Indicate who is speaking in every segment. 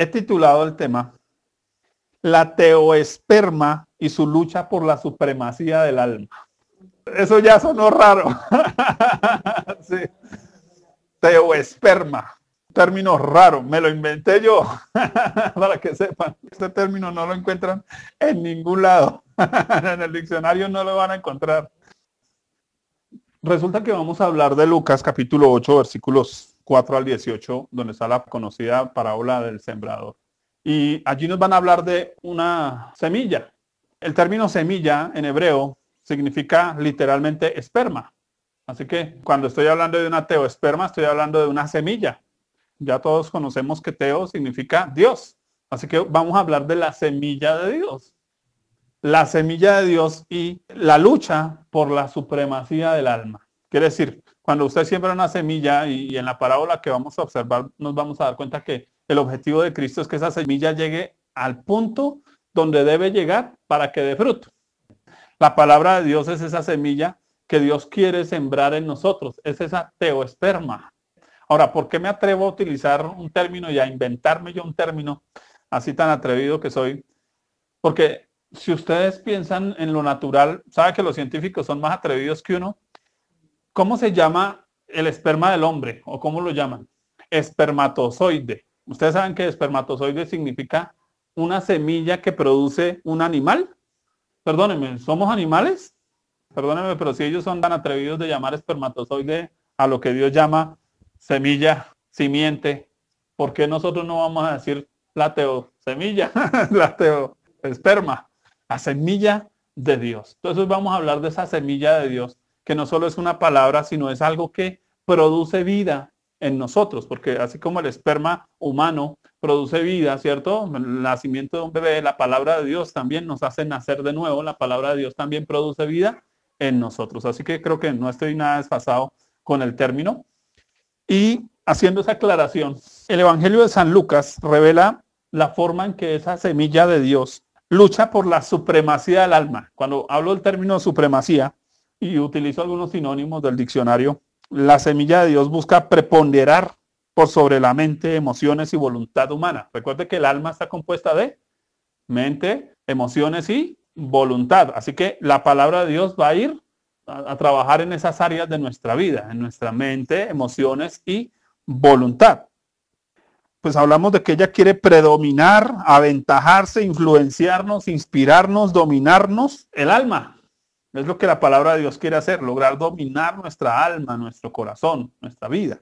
Speaker 1: He titulado el tema La teoesperma y su lucha por la supremacía del alma. Eso ya sonó raro. sí. Teoesperma. Término raro, me lo inventé yo, para que sepan. Este término no lo encuentran en ningún lado. en el diccionario no lo van a encontrar. Resulta que vamos a hablar de Lucas capítulo 8, versículos 4 al 18, donde está la conocida parábola del sembrador. Y allí nos van a hablar de una semilla. El término semilla en hebreo significa literalmente esperma. Así que cuando estoy hablando de una teoesperma, estoy hablando de una semilla. Ya todos conocemos que teo significa Dios. Así que vamos a hablar de la semilla de Dios. La semilla de Dios y la lucha por la supremacía del alma. Quiere decir, cuando usted siembra una semilla y, en la parábola que vamos a observar nos vamos a dar cuenta que el objetivo de Cristo es que esa semilla llegue al punto donde debe llegar para que dé fruto. La palabra de Dios es esa semilla que Dios quiere sembrar en nosotros. Es esa teoesperma. Ahora, ¿por qué me atrevo a utilizar un término y a inventarme yo un término así tan atrevido que soy? Porque si ustedes piensan en lo natural, sabe que los científicos son más atrevidos que uno. ¿Cómo se llama el esperma del hombre? ¿O cómo lo llaman? Espermatozoide. Ustedes saben que espermatozoide significa una semilla que produce un animal. Perdónenme, ¿somos animales? Perdónenme, pero si ellos son tan atrevidos de llamar espermatozoide a lo que Dios llama semilla, simiente, ¿por qué nosotros no vamos a decir la semilla, la esperma, la semilla de Dios? Entonces vamos a hablar de esa semilla de Dios, que no solo es una palabra, sino es algo que produce vida en nosotros, porque así como el esperma humano produce vida, ¿cierto? El nacimiento de un bebé, la palabra de Dios también nos hace nacer de nuevo, la palabra de Dios también produce vida en nosotros. Así que creo que no estoy nada desfasado con el término. Y haciendo esa aclaración, el Evangelio de San Lucas revela la forma en que esa semilla de Dios lucha por la supremacía del alma. Cuando hablo del término supremacía y utilizo algunos sinónimos del diccionario, la semilla de Dios busca preponderar por sobre la mente, emociones y voluntad humana. Recuerde que el alma está compuesta de mente, emociones y voluntad. Así que la palabra de Dios va a ir a, trabajar en esas áreas de nuestra vida, en nuestra mente, emociones y voluntad. Pues hablamos de que ella quiere predominar, aventajarse, influenciarnos, inspirarnos, dominarnos el alma. Es lo que la palabra de Dios quiere hacer, lograr dominar nuestra alma, nuestro corazón, nuestra vida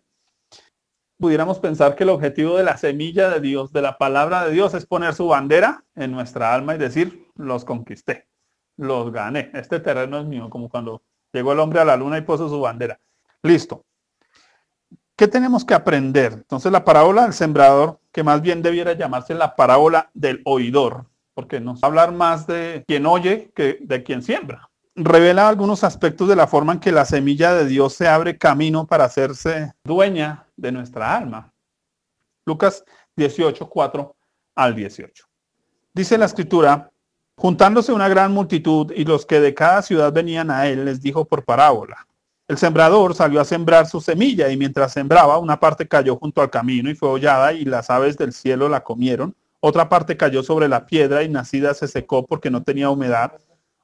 Speaker 1: pudiéramos pensar que el objetivo de la semilla de Dios, de la palabra de Dios, es poner su bandera en nuestra alma y decir, los conquisté, los gané, este terreno es mío, como cuando llegó el hombre a la luna y puso su bandera. Listo. ¿Qué tenemos que aprender? Entonces la parábola del sembrador, que más bien debiera llamarse la parábola del oidor, porque nos hablar más de quien oye que de quien siembra revela algunos aspectos de la forma en que la semilla de Dios se abre camino para hacerse dueña de nuestra alma. Lucas 18, 4 al 18. Dice la escritura, juntándose una gran multitud y los que de cada ciudad venían a él, les dijo por parábola. El sembrador salió a sembrar su semilla y mientras sembraba, una parte cayó junto al camino y fue hollada y las aves del cielo la comieron. Otra parte cayó sobre la piedra y nacida se secó porque no tenía humedad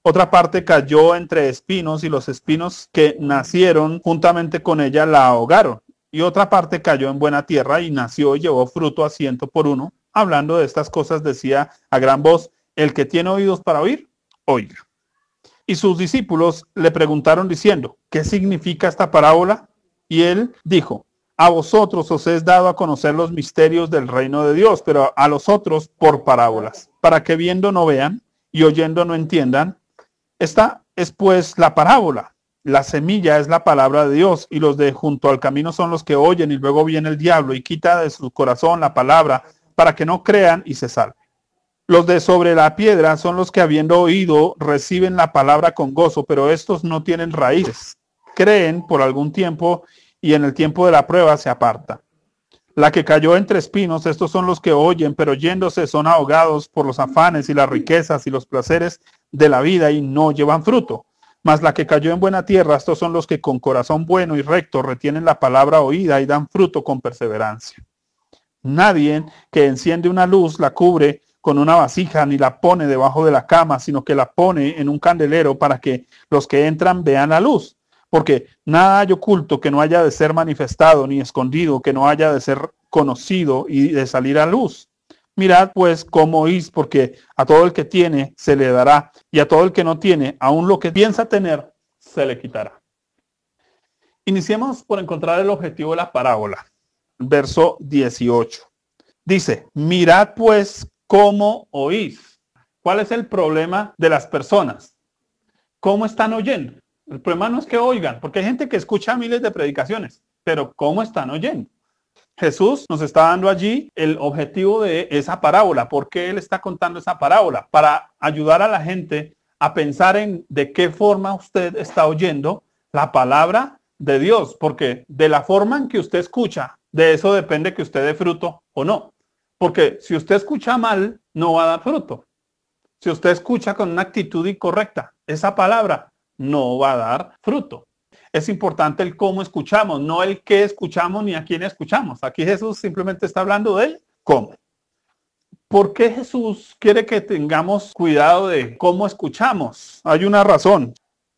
Speaker 1: otra parte cayó entre espinos y los espinos que nacieron juntamente con ella la ahogaron. Y otra parte cayó en buena tierra y nació y llevó fruto a ciento por uno. Hablando de estas cosas decía a gran voz, el que tiene oídos para oír, oiga. Y sus discípulos le preguntaron diciendo, ¿qué significa esta parábola? Y él dijo, a vosotros os es dado a conocer los misterios del reino de Dios, pero a los otros por parábolas, para que viendo no vean y oyendo no entiendan esta es pues la parábola. La semilla es la palabra de Dios y los de junto al camino son los que oyen y luego viene el diablo y quita de su corazón la palabra para que no crean y se salven. Los de sobre la piedra son los que habiendo oído reciben la palabra con gozo, pero estos no tienen raíces. Creen por algún tiempo y en el tiempo de la prueba se aparta. La que cayó entre espinos, estos son los que oyen, pero yéndose son ahogados por los afanes y las riquezas y los placeres de la vida y no llevan fruto. Mas la que cayó en buena tierra, estos son los que con corazón bueno y recto retienen la palabra oída y dan fruto con perseverancia. Nadie que enciende una luz la cubre con una vasija ni la pone debajo de la cama, sino que la pone en un candelero para que los que entran vean la luz. Porque nada hay oculto que no haya de ser manifestado, ni escondido que no haya de ser conocido y de salir a luz. Mirad pues cómo oís, porque a todo el que tiene se le dará, y a todo el que no tiene, aun lo que piensa tener, se le quitará. Iniciemos por encontrar el objetivo de la parábola. Verso 18. Dice, mirad pues cómo oís. ¿Cuál es el problema de las personas? ¿Cómo están oyendo? El problema no es que oigan, porque hay gente que escucha miles de predicaciones, pero ¿cómo están oyendo? Jesús nos está dando allí el objetivo de esa parábola. ¿Por qué Él está contando esa parábola? Para ayudar a la gente a pensar en de qué forma usted está oyendo la palabra de Dios, porque de la forma en que usted escucha, de eso depende que usted dé fruto o no. Porque si usted escucha mal, no va a dar fruto. Si usted escucha con una actitud incorrecta, esa palabra no va a dar fruto es importante el cómo escuchamos, no el qué escuchamos ni a quién escuchamos. Aquí Jesús simplemente está hablando del cómo. ¿Por qué Jesús quiere que tengamos cuidado de cómo escuchamos? Hay una razón.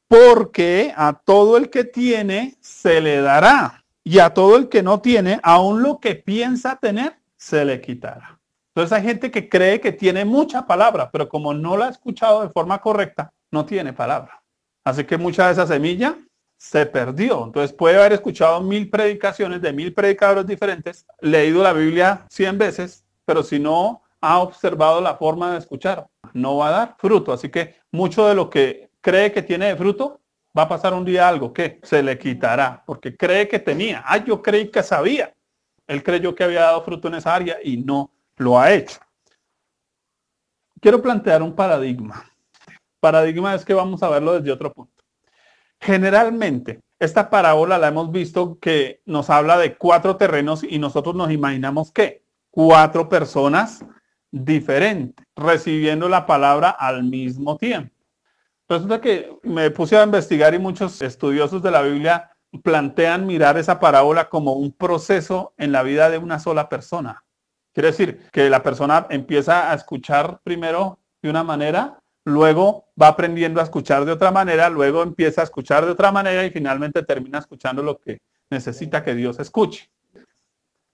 Speaker 1: Porque a todo el que tiene se le dará y a todo el que no tiene, aún lo que piensa tener, se le quitará. Entonces hay gente que cree que tiene mucha palabra, pero como no la ha escuchado de forma correcta, no tiene palabra. Así que mucha de esa semilla se perdió. Entonces puede haber escuchado mil predicaciones de mil predicadores diferentes, leído la Biblia cien veces, pero si no ha observado la forma de escuchar, no va a dar fruto. Así que mucho de lo que cree que tiene de fruto, va a pasar un día algo que se le quitará, porque cree que tenía. Ah, yo creí que sabía. Él creyó que había dado fruto en esa área y no lo ha hecho. Quiero plantear un paradigma. Paradigma es que vamos a verlo desde otro punto. Generalmente, esta parábola la hemos visto que nos habla de cuatro terrenos y nosotros nos imaginamos que cuatro personas diferentes recibiendo la palabra al mismo tiempo. Resulta que me puse a investigar y muchos estudiosos de la Biblia plantean mirar esa parábola como un proceso en la vida de una sola persona. Quiere decir que la persona empieza a escuchar primero de una manera luego va aprendiendo a escuchar de otra manera, luego empieza a escuchar de otra manera y finalmente termina escuchando lo que necesita que Dios escuche.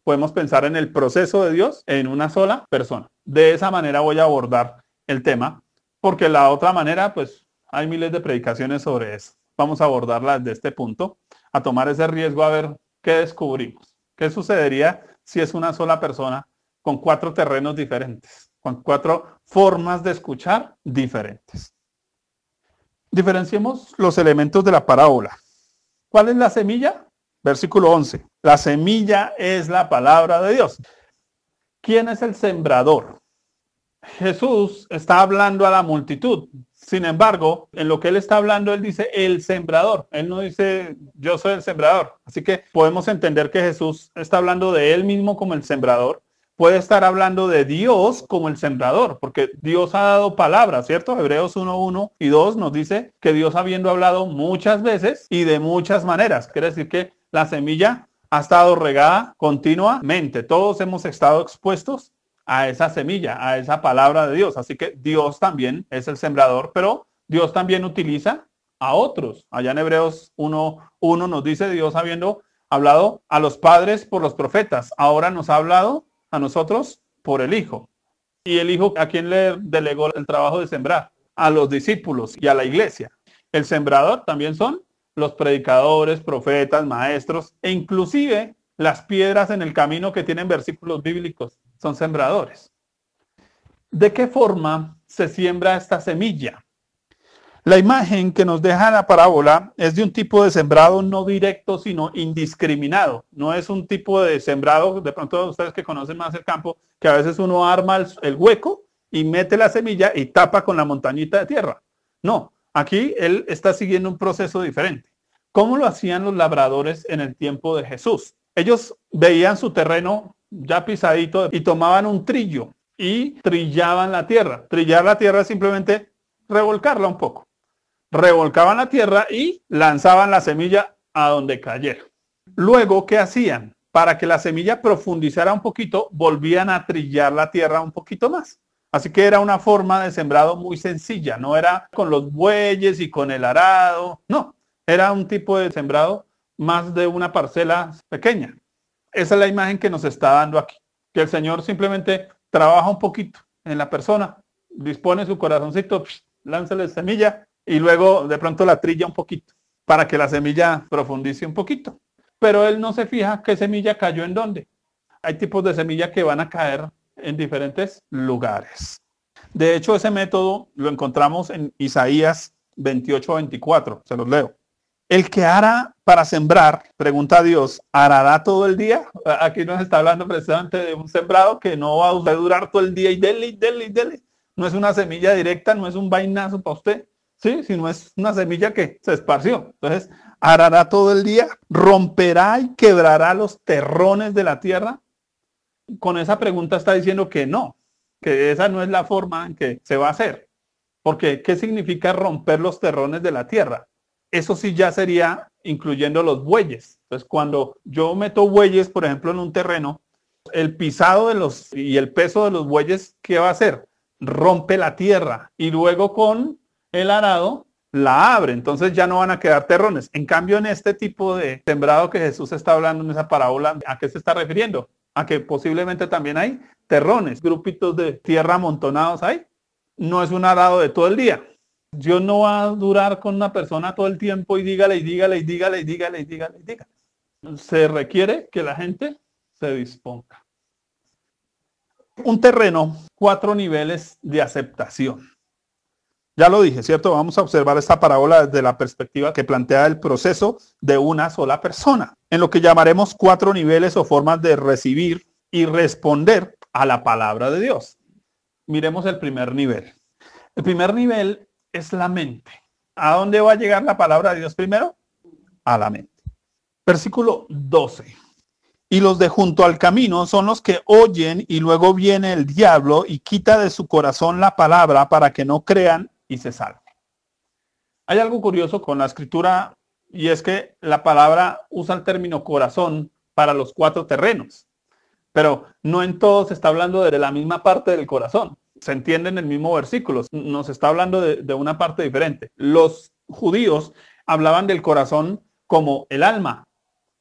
Speaker 1: Podemos pensar en el proceso de Dios en una sola persona. De esa manera voy a abordar el tema, porque la otra manera, pues hay miles de predicaciones sobre eso. Vamos a abordarla desde este punto, a tomar ese riesgo a ver qué descubrimos. ¿Qué sucedería si es una sola persona con cuatro terrenos diferentes? Con cuatro formas de escuchar diferentes. Diferenciemos los elementos de la parábola. ¿Cuál es la semilla? Versículo 11. La semilla es la palabra de Dios. ¿Quién es el sembrador? Jesús está hablando a la multitud. Sin embargo, en lo que él está hablando, él dice el sembrador. Él no dice yo soy el sembrador. Así que podemos entender que Jesús está hablando de él mismo como el sembrador puede estar hablando de Dios como el sembrador, porque Dios ha dado palabras, ¿cierto? Hebreos 1, 1 y 2 nos dice que Dios habiendo hablado muchas veces y de muchas maneras. Quiere decir que la semilla ha estado regada continuamente. Todos hemos estado expuestos a esa semilla, a esa palabra de Dios. Así que Dios también es el sembrador, pero Dios también utiliza a otros. Allá en Hebreos 1, 1 nos dice Dios habiendo hablado a los padres por los profetas. Ahora nos ha hablado a nosotros por el Hijo. Y el Hijo a quien le delegó el trabajo de sembrar, a los discípulos y a la iglesia. El sembrador también son los predicadores, profetas, maestros e inclusive las piedras en el camino que tienen versículos bíblicos son sembradores. ¿De qué forma se siembra esta semilla? La imagen que nos deja la parábola es de un tipo de sembrado no directo, sino indiscriminado. No es un tipo de sembrado, de pronto ustedes que conocen más el campo, que a veces uno arma el, hueco y mete la semilla y tapa con la montañita de tierra. No, aquí él está siguiendo un proceso diferente. ¿Cómo lo hacían los labradores en el tiempo de Jesús? Ellos veían su terreno ya pisadito y tomaban un trillo y trillaban la tierra. Trillar la tierra es simplemente revolcarla un poco revolcaban la tierra y lanzaban la semilla a donde cayera. Luego, ¿qué hacían? para que la semilla profundizara un poquito, volvían a trillar la tierra un poquito más. Así que era una forma de sembrado muy sencilla, no era con los bueyes y con el arado, no, era un tipo de sembrado más de una parcela pequeña. Esa es la imagen que nos está dando aquí, que el Señor simplemente trabaja un poquito en la persona, dispone su corazoncito, lánzale semilla y luego de pronto la trilla un poquito para que la semilla profundice un poquito. Pero él no se fija qué semilla cayó en dónde. Hay tipos de semilla que van a caer en diferentes lugares. De hecho, ese método lo encontramos en Isaías 28-24. Se los leo. El que hará para sembrar, pregunta a Dios, ¿hará todo el día? Aquí nos está hablando precisamente de un sembrado que no va a durar todo el día y dele, y dele, y dele. No es una semilla directa, no es un vainazo para usted, ¿sí? Sino es una semilla que se esparció. Entonces, arará todo el día, romperá y quebrará los terrones de la tierra. Con esa pregunta está diciendo que no, que esa no es la forma en que se va a hacer. Porque, ¿qué significa romper los terrones de la tierra? Eso sí ya sería incluyendo los bueyes. Entonces, cuando yo meto bueyes, por ejemplo, en un terreno, el pisado de los y el peso de los bueyes, ¿qué va a hacer? Rompe la tierra y luego con el arado la abre. Entonces ya no van a quedar terrones. En cambio, en este tipo de sembrado que Jesús está hablando en esa parábola, ¿a qué se está refiriendo? A que posiblemente también hay terrones, grupitos de tierra amontonados ahí. No es un arado de todo el día. Dios no va a durar con una persona todo el tiempo y dígale y dígale y dígale y dígale y dígale y dígale. Se requiere que la gente se disponga. Un terreno, cuatro niveles de aceptación. Ya lo dije, ¿cierto? Vamos a observar esta parábola desde la perspectiva que plantea el proceso de una sola persona, en lo que llamaremos cuatro niveles o formas de recibir y responder a la palabra de Dios. Miremos el primer nivel. El primer nivel es la mente. ¿A dónde va a llegar la palabra de Dios primero? A la mente. Versículo 12. Y los de junto al camino son los que oyen y luego viene el diablo y quita de su corazón la palabra para que no crean y se salve. Hay algo curioso con la escritura y es que la palabra usa el término corazón para los cuatro terrenos, pero no en todos está hablando de la misma parte del corazón se entiende en el mismo versículo. Nos está hablando de, una parte diferente. Los judíos hablaban del corazón como el alma,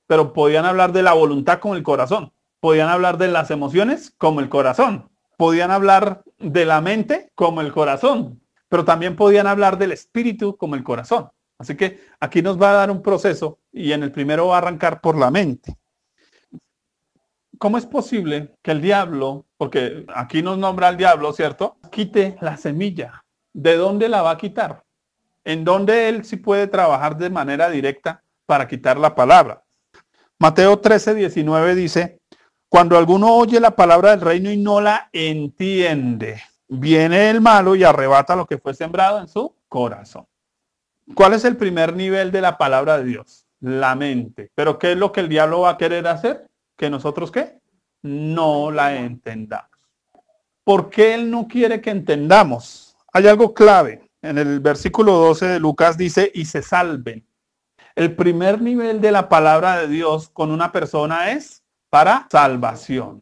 Speaker 1: pero podían hablar de la voluntad como el corazón. Podían hablar de las emociones como el corazón. Podían hablar de la mente como el corazón, pero también podían hablar del espíritu como el corazón. Así que aquí nos va a dar un proceso y en el primero va a arrancar por la mente. ¿cómo es posible que el diablo, porque aquí nos nombra al diablo, ¿cierto? Quite la semilla. ¿De dónde la va a quitar? ¿En dónde él sí puede trabajar de manera directa para quitar la palabra? Mateo 13, 19 dice, cuando alguno oye la palabra del reino y no la entiende, viene el malo y arrebata lo que fue sembrado en su corazón. ¿Cuál es el primer nivel de la palabra de Dios? La mente. Pero ¿qué es lo que el diablo va a querer hacer? que nosotros qué? No la entendamos. ¿Por qué Él no quiere que entendamos? Hay algo clave. En el versículo 12 de Lucas dice, y se salven. El primer nivel de la palabra de Dios con una persona es para salvación.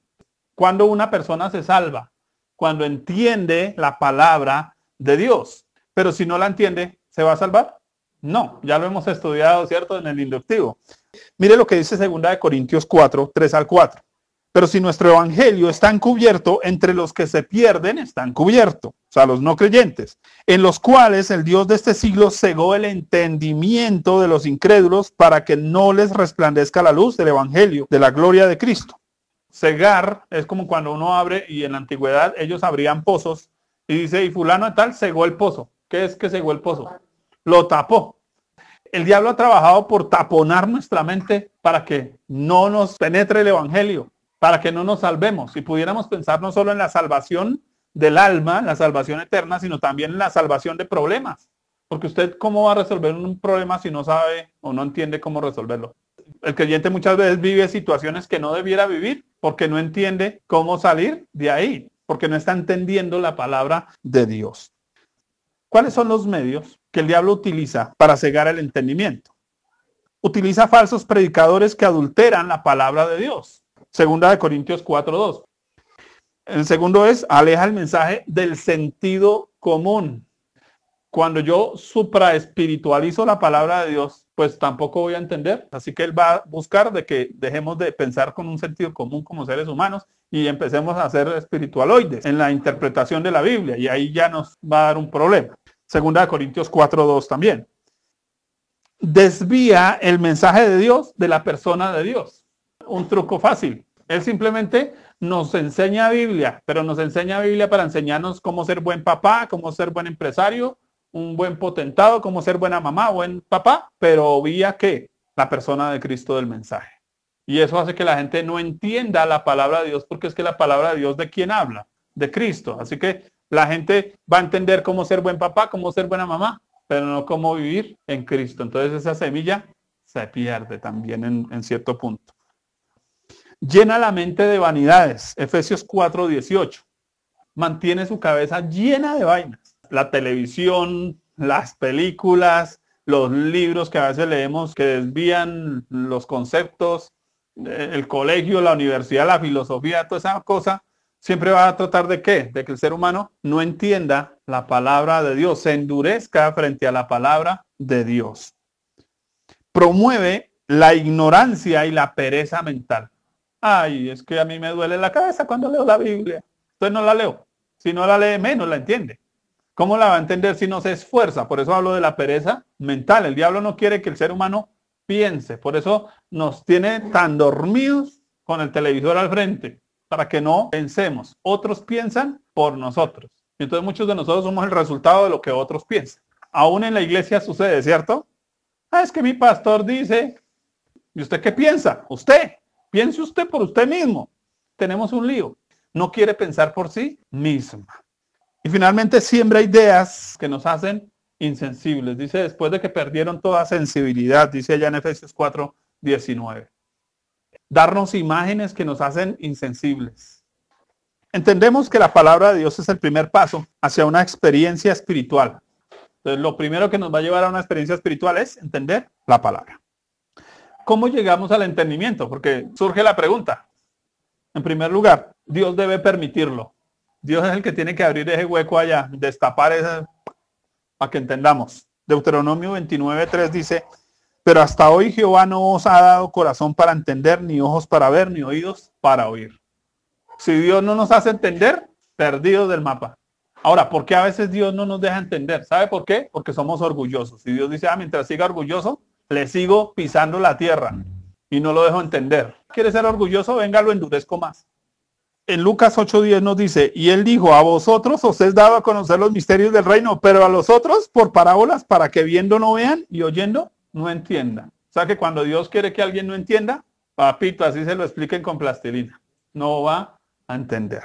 Speaker 1: Cuando una persona se salva, cuando entiende la palabra de Dios. Pero si no la entiende, ¿se va a salvar? No, ya lo hemos estudiado, ¿cierto? En el inductivo. Mire lo que dice 2 Corintios 4, 3 al 4. Pero si nuestro evangelio está encubierto, entre los que se pierden está encubierto, o sea, los no creyentes, en los cuales el Dios de este siglo cegó el entendimiento de los incrédulos para que no les resplandezca la luz del evangelio de la gloria de Cristo. Cegar es como cuando uno abre y en la antigüedad ellos abrían pozos y dice, y fulano tal cegó el pozo. ¿Qué es que cegó el pozo? Lo tapó el diablo ha trabajado por taponar nuestra mente para que no nos penetre el Evangelio, para que no nos salvemos. Si pudiéramos pensar no solo en la salvación del alma, la salvación eterna, sino también en la salvación de problemas. Porque usted cómo va a resolver un problema si no sabe o no entiende cómo resolverlo. El creyente muchas veces vive situaciones que no debiera vivir porque no entiende cómo salir de ahí, porque no está entendiendo la palabra de Dios. ¿Cuáles son los medios que el diablo utiliza para cegar el entendimiento? utiliza falsos predicadores que adulteran la palabra de Dios. Segunda de Corintios 4.2. El segundo es, aleja el mensaje del sentido común. Cuando yo supraespiritualizo la palabra de Dios, pues tampoco voy a entender. Así que él va a buscar de que dejemos de pensar con un sentido común como seres humanos y empecemos a ser espiritualoides en la interpretación de la Biblia. Y ahí ya nos va a dar un problema. Segunda de Corintios 4.2 también. Desvía el mensaje de Dios de la persona de Dios. Un truco fácil. Él simplemente nos enseña Biblia, pero nos enseña Biblia para enseñarnos cómo ser buen papá, cómo ser buen empresario, un buen potentado, cómo ser buena mamá, buen papá, pero obvia que la persona de Cristo del mensaje. Y eso hace que la gente no entienda la palabra de Dios, porque es que la palabra de Dios de quién habla, de Cristo. Así que la gente va a entender cómo ser buen papá, cómo ser buena mamá, pero no cómo vivir en Cristo. Entonces esa semilla se pierde también en, en cierto punto llena la mente de vanidades. Efesios 4, 18. Mantiene su cabeza llena de vainas. La televisión, las películas, los libros que a veces leemos que desvían los conceptos, eh, el colegio, la universidad, la filosofía, toda esa cosa, siempre va a tratar de qué? De que el ser humano no entienda la palabra de Dios, se endurezca frente a la palabra de Dios. Promueve la ignorancia y la pereza mental. Ay, es que a mí me duele la cabeza cuando leo la Biblia. Entonces no la leo. Si no la lee menos, la entiende. ¿Cómo la va a entender si no se esfuerza? Por eso hablo de la pereza mental. El diablo no quiere que el ser humano piense. Por eso nos tiene tan dormidos con el televisor al frente, para que no pensemos. Otros piensan por nosotros. Entonces muchos de nosotros somos el resultado de lo que otros piensan. Aún en la iglesia sucede, ¿cierto? Ah, es que mi pastor dice, ¿y usted qué piensa? Usted. Piense usted por usted mismo. Tenemos un lío. No quiere pensar por sí misma. Y finalmente siembra ideas que nos hacen insensibles. Dice después de que perdieron toda sensibilidad, dice allá en Efesios 4, 19. Darnos imágenes que nos hacen insensibles. Entendemos que la palabra de Dios es el primer paso hacia una experiencia espiritual. Entonces, lo primero que nos va a llevar a una experiencia espiritual es entender la palabra. ¿Cómo llegamos al entendimiento? Porque surge la pregunta. En primer lugar, Dios debe permitirlo. Dios es el que tiene que abrir ese hueco allá, destapar ese, para que entendamos. Deuteronomio 29.3 dice, pero hasta hoy Jehová no os ha dado corazón para entender, ni ojos para ver, ni oídos para oír. Si Dios no nos hace entender, perdidos del mapa. Ahora, ¿por qué a veces Dios no nos deja entender? ¿Sabe por qué? Porque somos orgullosos. Si Dios dice, ah, mientras siga orgulloso, le sigo pisando la tierra y no lo dejo entender. ¿Quiere ser orgulloso? Venga, lo endurezco más. En Lucas 8:10 nos dice, y él dijo, a vosotros os es dado a conocer los misterios del reino, pero a los otros por parábolas para que viendo no vean y oyendo no entiendan. O sea que cuando Dios quiere que alguien no entienda, papito, así se lo expliquen con plastilina. No va a entender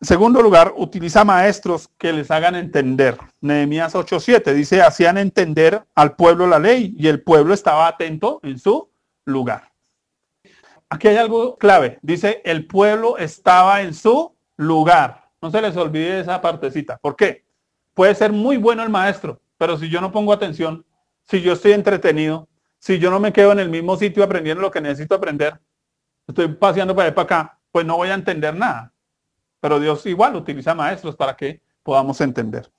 Speaker 1: segundo lugar, utiliza maestros que les hagan entender. Nehemías 8:7 dice, hacían entender al pueblo la ley y el pueblo estaba atento en su lugar. Aquí hay algo clave. Dice, el pueblo estaba en su lugar. No se les olvide esa partecita. ¿Por qué? Puede ser muy bueno el maestro, pero si yo no pongo atención, si yo estoy entretenido, si yo no me quedo en el mismo sitio aprendiendo lo que necesito aprender, estoy paseando para allá para acá, pues no voy a entender nada. Pero Dios igual utiliza maestros para que podamos entender.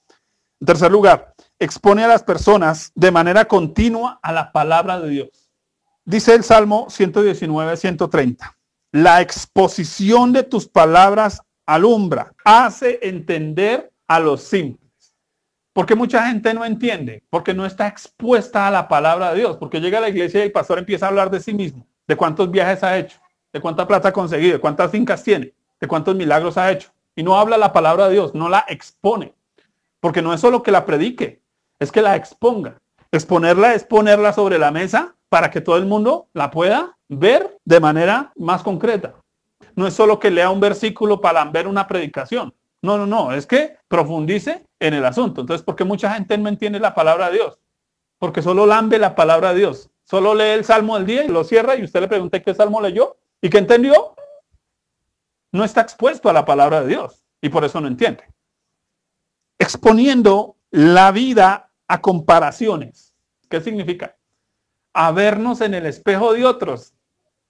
Speaker 1: En tercer lugar, expone a las personas de manera continua a la palabra de Dios. Dice el Salmo 119, 130. La exposición de tus palabras alumbra, hace entender a los simples. Porque mucha gente no entiende, porque no está expuesta a la palabra de Dios, porque llega a la iglesia y el pastor empieza a hablar de sí mismo, de cuántos viajes ha hecho, de cuánta plata ha conseguido, de cuántas fincas tiene de cuántos milagros ha hecho. Y no habla la palabra de Dios, no la expone. Porque no es solo que la predique, es que la exponga. Exponerla es ponerla sobre la mesa para que todo el mundo la pueda ver de manera más concreta. No es solo que lea un versículo para ver una predicación. No, no, no, es que profundice en el asunto. Entonces, ¿por qué mucha gente no entiende la palabra de Dios? Porque solo lambe la palabra de Dios. Solo lee el salmo del día y lo cierra y usted le pregunta qué salmo leyó y qué entendió no está expuesto a la palabra de Dios y por eso no entiende. Exponiendo la vida a comparaciones. ¿Qué significa? A vernos en el espejo de otros.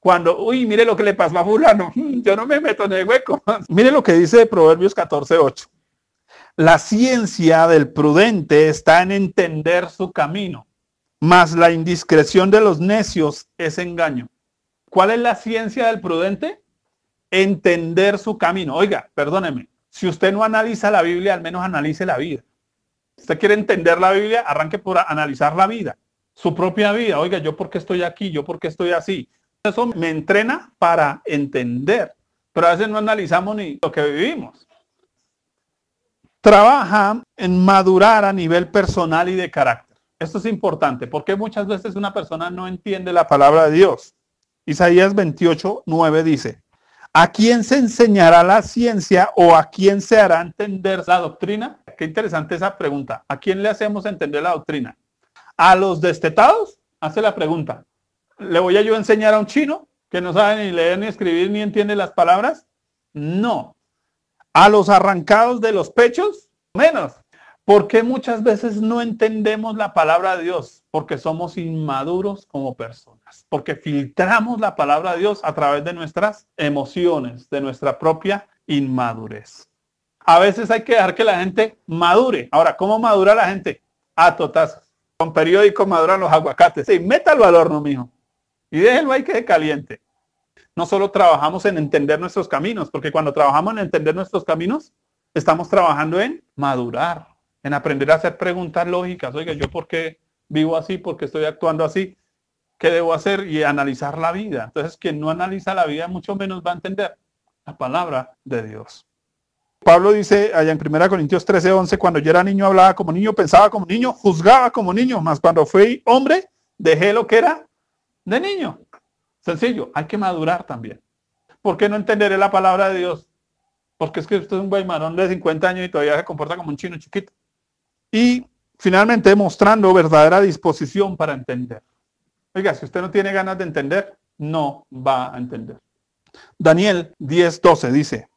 Speaker 1: Cuando, uy, mire lo que le pasó a fulano, yo no me meto en el hueco. mire lo que dice Proverbios 14.8. La ciencia del prudente está en entender su camino, mas la indiscreción de los necios es engaño. ¿Cuál es la ciencia del prudente? Entender su camino. Oiga, perdóneme, si usted no analiza la Biblia, al menos analice la vida. Usted quiere entender la Biblia, arranque por analizar la vida, su propia vida. Oiga, yo por qué estoy aquí, yo por qué estoy así. Eso me entrena para entender, pero a veces no analizamos ni lo que vivimos. Trabaja en madurar a nivel personal y de carácter. Esto es importante porque muchas veces una persona no entiende la palabra de Dios. Isaías 28, 9 dice, ¿a quién se enseñará la ciencia o a quién se hará entender la doctrina? Qué interesante esa pregunta. ¿A quién le hacemos entender la doctrina? ¿A los destetados? Hace la pregunta. ¿Le voy a yo enseñar a un chino que no sabe ni leer ni escribir ni entiende las palabras? No. ¿A los arrancados de los pechos? Menos. ¿Por qué muchas veces no entendemos la palabra de Dios? Porque somos inmaduros como personas. Porque filtramos la palabra de Dios a través de nuestras emociones, de nuestra propia inmadurez. A veces hay que dejar que la gente madure. Ahora, ¿cómo madura la gente? A totazos. Con periódico maduran los aguacates. Sí, métalo al horno, mijo. Y déjenlo ahí que se caliente. No solo trabajamos en entender nuestros caminos, porque cuando trabajamos en entender nuestros caminos, estamos trabajando en madurar, en aprender a hacer preguntas lógicas. Oiga, ¿yo por qué vivo así? ¿Por qué estoy actuando así? ¿Qué debo hacer? Y analizar la vida. Entonces, quien no analiza la vida, mucho menos va a entender la palabra de Dios. Pablo dice allá en 1 Corintios 13, 11, cuando yo era niño hablaba como niño, pensaba como niño, juzgaba como niño, más cuando fui hombre, dejé lo que era de niño. Sencillo, hay que madurar también. ¿Por qué no entenderé la palabra de Dios? Porque es que usted es un guaymarón de 50 años y todavía se comporta como un chino chiquito. Y finalmente mostrando verdadera disposición para entender. Oiga, si usted no tiene ganas de entender, no va a entender. Daniel 10:12 dice,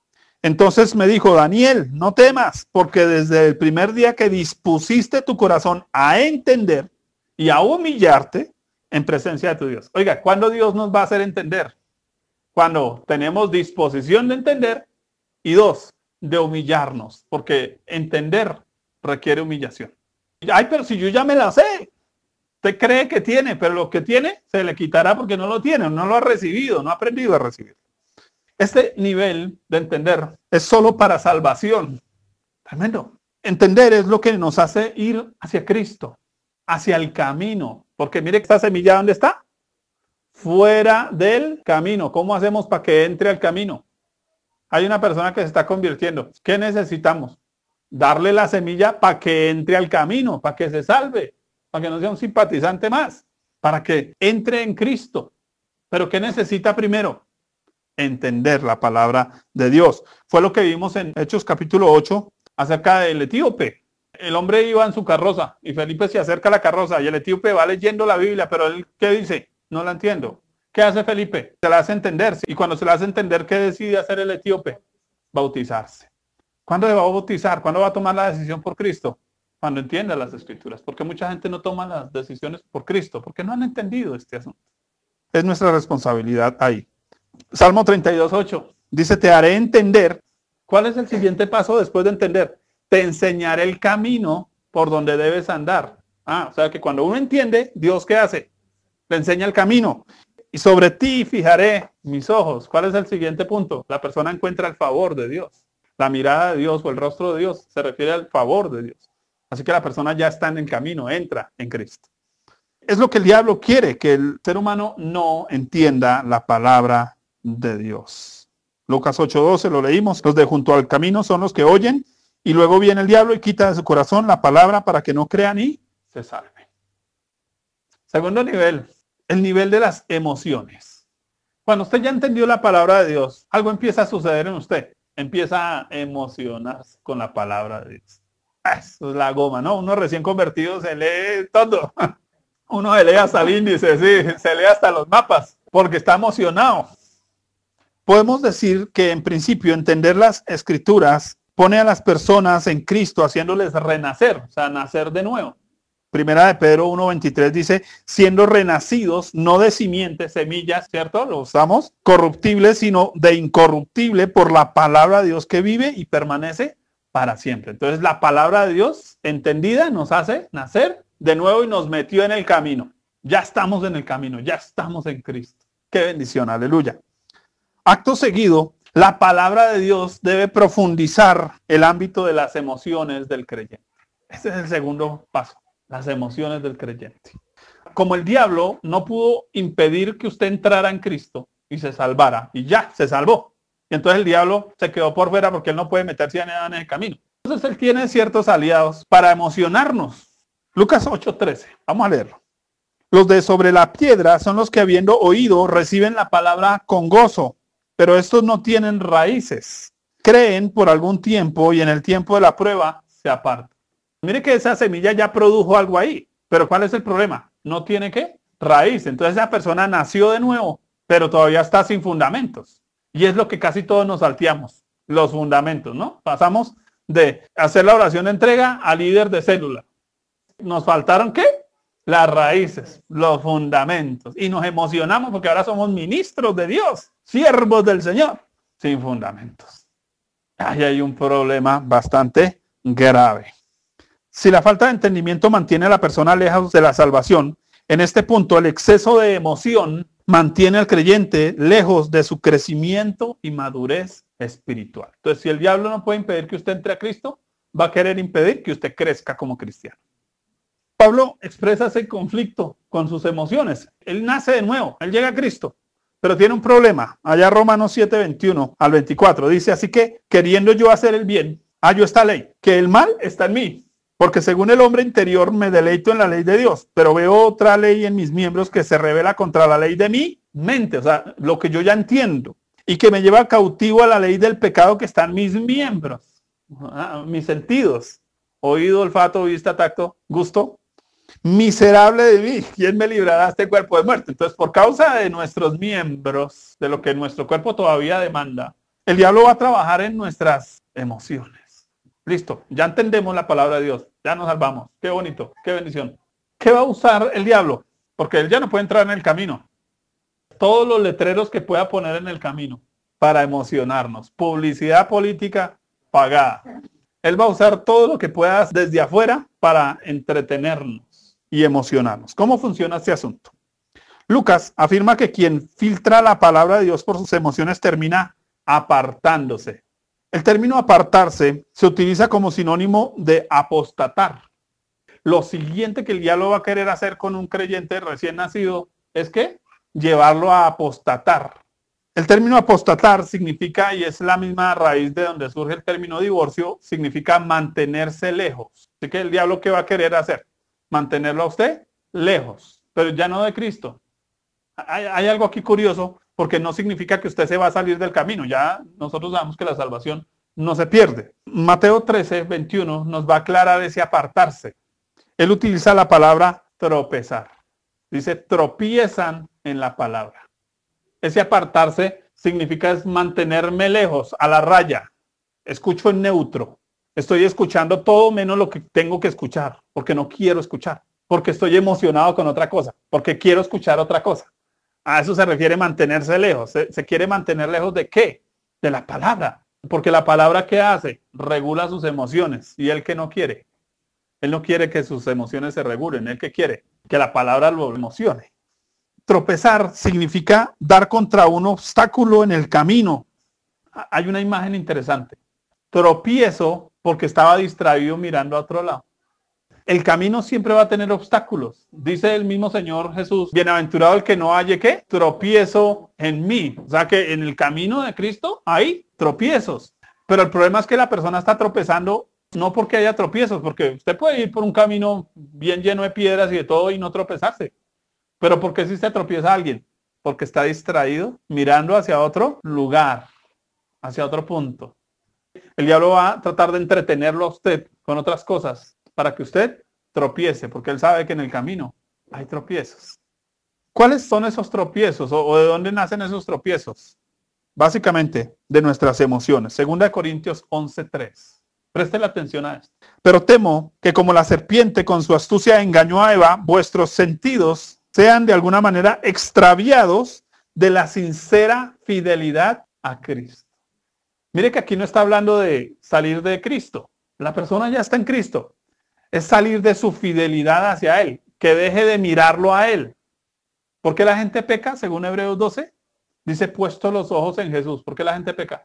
Speaker 1: entonces me dijo, Daniel, no temas, porque desde el primer día que dispusiste tu corazón a entender y a humillarte, en presencia de tu Dios. Oiga, ¿cuándo Dios nos va a hacer entender? Cuando tenemos disposición de entender y dos, de humillarnos, porque entender requiere humillación. Ay, pero si yo ya me la sé. Usted cree que tiene, pero lo que tiene se le quitará porque no lo tiene, no lo ha recibido, no ha aprendido a recibir. Este nivel de entender es solo para salvación. Tremendo. Entender es lo que nos hace ir hacia Cristo, hacia el camino, porque mire esta semilla, ¿dónde está? Fuera del camino. ¿Cómo hacemos para que entre al camino? Hay una persona que se está convirtiendo. ¿Qué necesitamos? Darle la semilla para que entre al camino, para que se salve, para que no sea un simpatizante más, para que entre en Cristo. Pero ¿qué necesita primero? Entender la palabra de Dios. Fue lo que vimos en Hechos capítulo 8 acerca del etíope el hombre iba en su carroza y Felipe se acerca a la carroza y el etíope va leyendo la Biblia, pero él, ¿qué dice? No la entiendo. ¿Qué hace Felipe? Se la hace entender. Y cuando se la hace entender, ¿qué decide hacer el etíope? Bautizarse. ¿Cuándo se va a bautizar? ¿Cuándo va a tomar la decisión por Cristo? Cuando entienda las escrituras. Porque mucha gente no toma las decisiones por Cristo, porque no han entendido este asunto. Es nuestra responsabilidad ahí. Salmo 32, 8. Dice, te haré entender. ¿Cuál es el siguiente paso después de entender? te enseñaré el camino por donde debes andar. Ah, o sea que cuando uno entiende, Dios qué hace? Le enseña el camino. Y sobre ti fijaré mis ojos. ¿Cuál es el siguiente punto? La persona encuentra el favor de Dios. La mirada de Dios o el rostro de Dios se refiere al favor de Dios. Así que la persona ya está en el camino, entra en Cristo. Es lo que el diablo quiere, que el ser humano no entienda la palabra de Dios. Lucas 8:12 lo leímos. Los de junto al camino son los que oyen y luego viene el diablo y quita de su corazón la palabra para que no crean y se salven. Segundo nivel, el nivel de las emociones. Cuando usted ya entendió la palabra de Dios, algo empieza a suceder en usted. Empieza a emocionarse con la palabra de Dios. Ah, eso es la goma, ¿no? Uno recién convertido se lee todo. Uno se lee hasta el índice, sí, se lee hasta los mapas, porque está emocionado. Podemos decir que en principio entender las escrituras pone a las personas en Cristo haciéndoles renacer, o sea, nacer de nuevo. Primera de Pedro 1.23 dice, siendo renacidos, no de simiente, semillas, ¿cierto? Lo usamos, corruptible, sino de incorruptible por la palabra de Dios que vive y permanece para siempre. Entonces la palabra de Dios entendida nos hace nacer de nuevo y nos metió en el camino. Ya estamos en el camino, ya estamos en Cristo. Qué bendición, aleluya. Acto seguido, la palabra de Dios debe profundizar el ámbito de las emociones del creyente. Ese es el segundo paso, las emociones del creyente. Como el diablo no pudo impedir que usted entrara en Cristo y se salvara, y ya, se salvó. Y entonces el diablo se quedó por fuera porque él no puede meterse en el camino. Entonces él tiene ciertos aliados para emocionarnos. Lucas 8:13, vamos a leerlo. Los de sobre la piedra son los que habiendo oído reciben la palabra con gozo, pero estos no tienen raíces. Creen por algún tiempo y en el tiempo de la prueba se apartan. Mire que esa semilla ya produjo algo ahí, pero ¿cuál es el problema? No tiene qué? Raíz. Entonces esa persona nació de nuevo, pero todavía está sin fundamentos. Y es lo que casi todos nos salteamos, los fundamentos, ¿no? Pasamos de hacer la oración de entrega a líder de célula. Nos faltaron qué? Las raíces, los fundamentos. Y nos emocionamos porque ahora somos ministros de Dios, siervos del Señor, sin fundamentos. Ahí hay un problema bastante grave. Si la falta de entendimiento mantiene a la persona lejos de la salvación, en este punto el exceso de emoción mantiene al creyente lejos de su crecimiento y madurez espiritual. Entonces, si el diablo no puede impedir que usted entre a Cristo, va a querer impedir que usted crezca como cristiano. Pablo expresa ese conflicto con sus emociones. Él nace de nuevo, él llega a Cristo, pero tiene un problema. Allá Romanos 7, 21 al 24 dice, así que queriendo yo hacer el bien, hallo esta ley, que el mal está en mí, porque según el hombre interior me deleito en la ley de Dios, pero veo otra ley en mis miembros que se revela contra la ley de mi mente, o sea, lo que yo ya entiendo, y que me lleva cautivo a la ley del pecado que está en mis miembros, ah, mis sentidos, oído, olfato, vista, tacto, gusto. Miserable de mí, ¿quién me librará este cuerpo de muerte? Entonces, por causa de nuestros miembros, de lo que nuestro cuerpo todavía demanda, el diablo va a trabajar en nuestras emociones. Listo, ya entendemos la palabra de Dios, ya nos salvamos. Qué bonito, qué bendición. ¿Qué va a usar el diablo? Porque él ya no puede entrar en el camino. Todos los letreros que pueda poner en el camino para emocionarnos. Publicidad política pagada. Él va a usar todo lo que pueda desde afuera para entretenernos y emocionarnos. ¿Cómo funciona este asunto? Lucas afirma que quien filtra la palabra de Dios por sus emociones termina apartándose el término apartarse se utiliza como sinónimo de apostatar. Lo siguiente que el diablo va a querer hacer con un creyente recién nacido es que llevarlo a apostatar. El término apostatar significa, y es la misma raíz de donde surge el término divorcio, significa mantenerse lejos. Así que el diablo ¿qué va a querer hacer? Mantenerlo a usted lejos, pero ya no de Cristo. Hay, algo aquí curioso porque no significa que usted se va a salir del camino. Ya nosotros sabemos que la salvación no se pierde. Mateo 13, 21 nos va a aclarar ese apartarse. Él utiliza la palabra tropezar. Dice, tropiezan en la palabra. Ese apartarse significa es mantenerme lejos, a la raya. Escucho en neutro. Estoy escuchando todo menos lo que tengo que escuchar, porque no quiero escuchar, porque estoy emocionado con otra cosa, porque quiero escuchar otra cosa. A eso se refiere mantenerse lejos. ¿Se, quiere mantener lejos de qué? De la palabra. Porque la palabra que hace regula sus emociones y él que no quiere. Él no quiere que sus emociones se regulen. Él que quiere que la palabra lo emocione. Tropezar significa dar contra un obstáculo en el camino. Hay una imagen interesante. Tropiezo porque estaba distraído mirando a otro lado el camino siempre va a tener obstáculos. Dice el mismo Señor Jesús, bienaventurado el que no haya que tropiezo en mí. O sea que en el camino de Cristo hay tropiezos. Pero el problema es que la persona está tropezando no porque haya tropiezos, porque usted puede ir por un camino bien lleno de piedras y de todo y no tropezarse. Pero ¿por qué si se tropieza alguien? Porque está distraído mirando hacia otro lugar, hacia otro punto. El diablo va a tratar de entretenerlo a usted con otras cosas para que usted tropiece, porque él sabe que en el camino hay tropiezos. ¿Cuáles son esos tropiezos o, de dónde nacen esos tropiezos? Básicamente de nuestras emociones. Segunda de Corintios 11.3. Preste la atención a esto. Pero temo que como la serpiente con su astucia engañó a Eva, vuestros sentidos sean de alguna manera extraviados de la sincera fidelidad a Cristo. Mire que aquí no está hablando de salir de Cristo. La persona ya está en Cristo. Es salir de su fidelidad hacia Él, que deje de mirarlo a Él. ¿Por qué la gente peca, según Hebreos 12? Dice, puesto los ojos en Jesús. ¿Por qué la gente peca?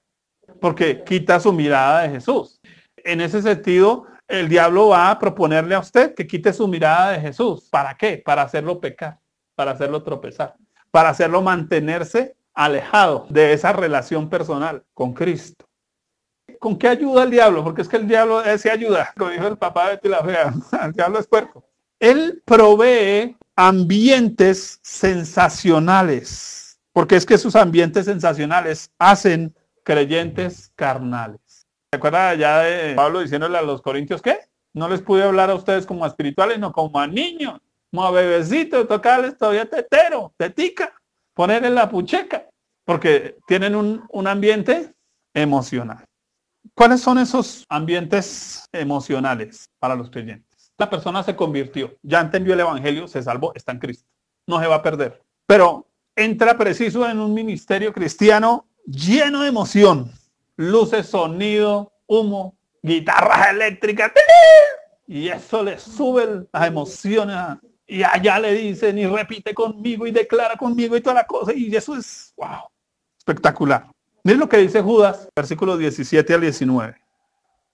Speaker 1: Porque quita su mirada de Jesús. En ese sentido, el diablo va a proponerle a usted que quite su mirada de Jesús. ¿Para qué? Para hacerlo pecar, para hacerlo tropezar, para hacerlo mantenerse alejado de esa relación personal con Cristo. ¿Con qué ayuda el diablo? Porque es que el diablo se ayuda, como dijo el papá de la fea, el diablo es puerco. Él provee ambientes sensacionales, porque es que sus ambientes sensacionales hacen creyentes carnales. ¿Se acuerdan ya de Pablo diciéndole a los corintios qué? No les pude hablar a ustedes como a espirituales, no como a niños, como a bebecitos, tocarles todavía tetero, tetica poner en la pucheca, porque tienen un, un ambiente emocional. ¿Cuáles son esos ambientes emocionales para los creyentes? La persona se convirtió, ya entendió el Evangelio, se salvó, está en Cristo, no se va a perder. Pero entra preciso en un ministerio cristiano lleno de emoción, luces, sonido, humo, guitarras eléctricas, y eso le sube las emociones y allá le dicen y repite conmigo y declara conmigo y toda la cosa. Y eso es, wow, espectacular. Miren lo que dice Judas, versículos 17 al 19.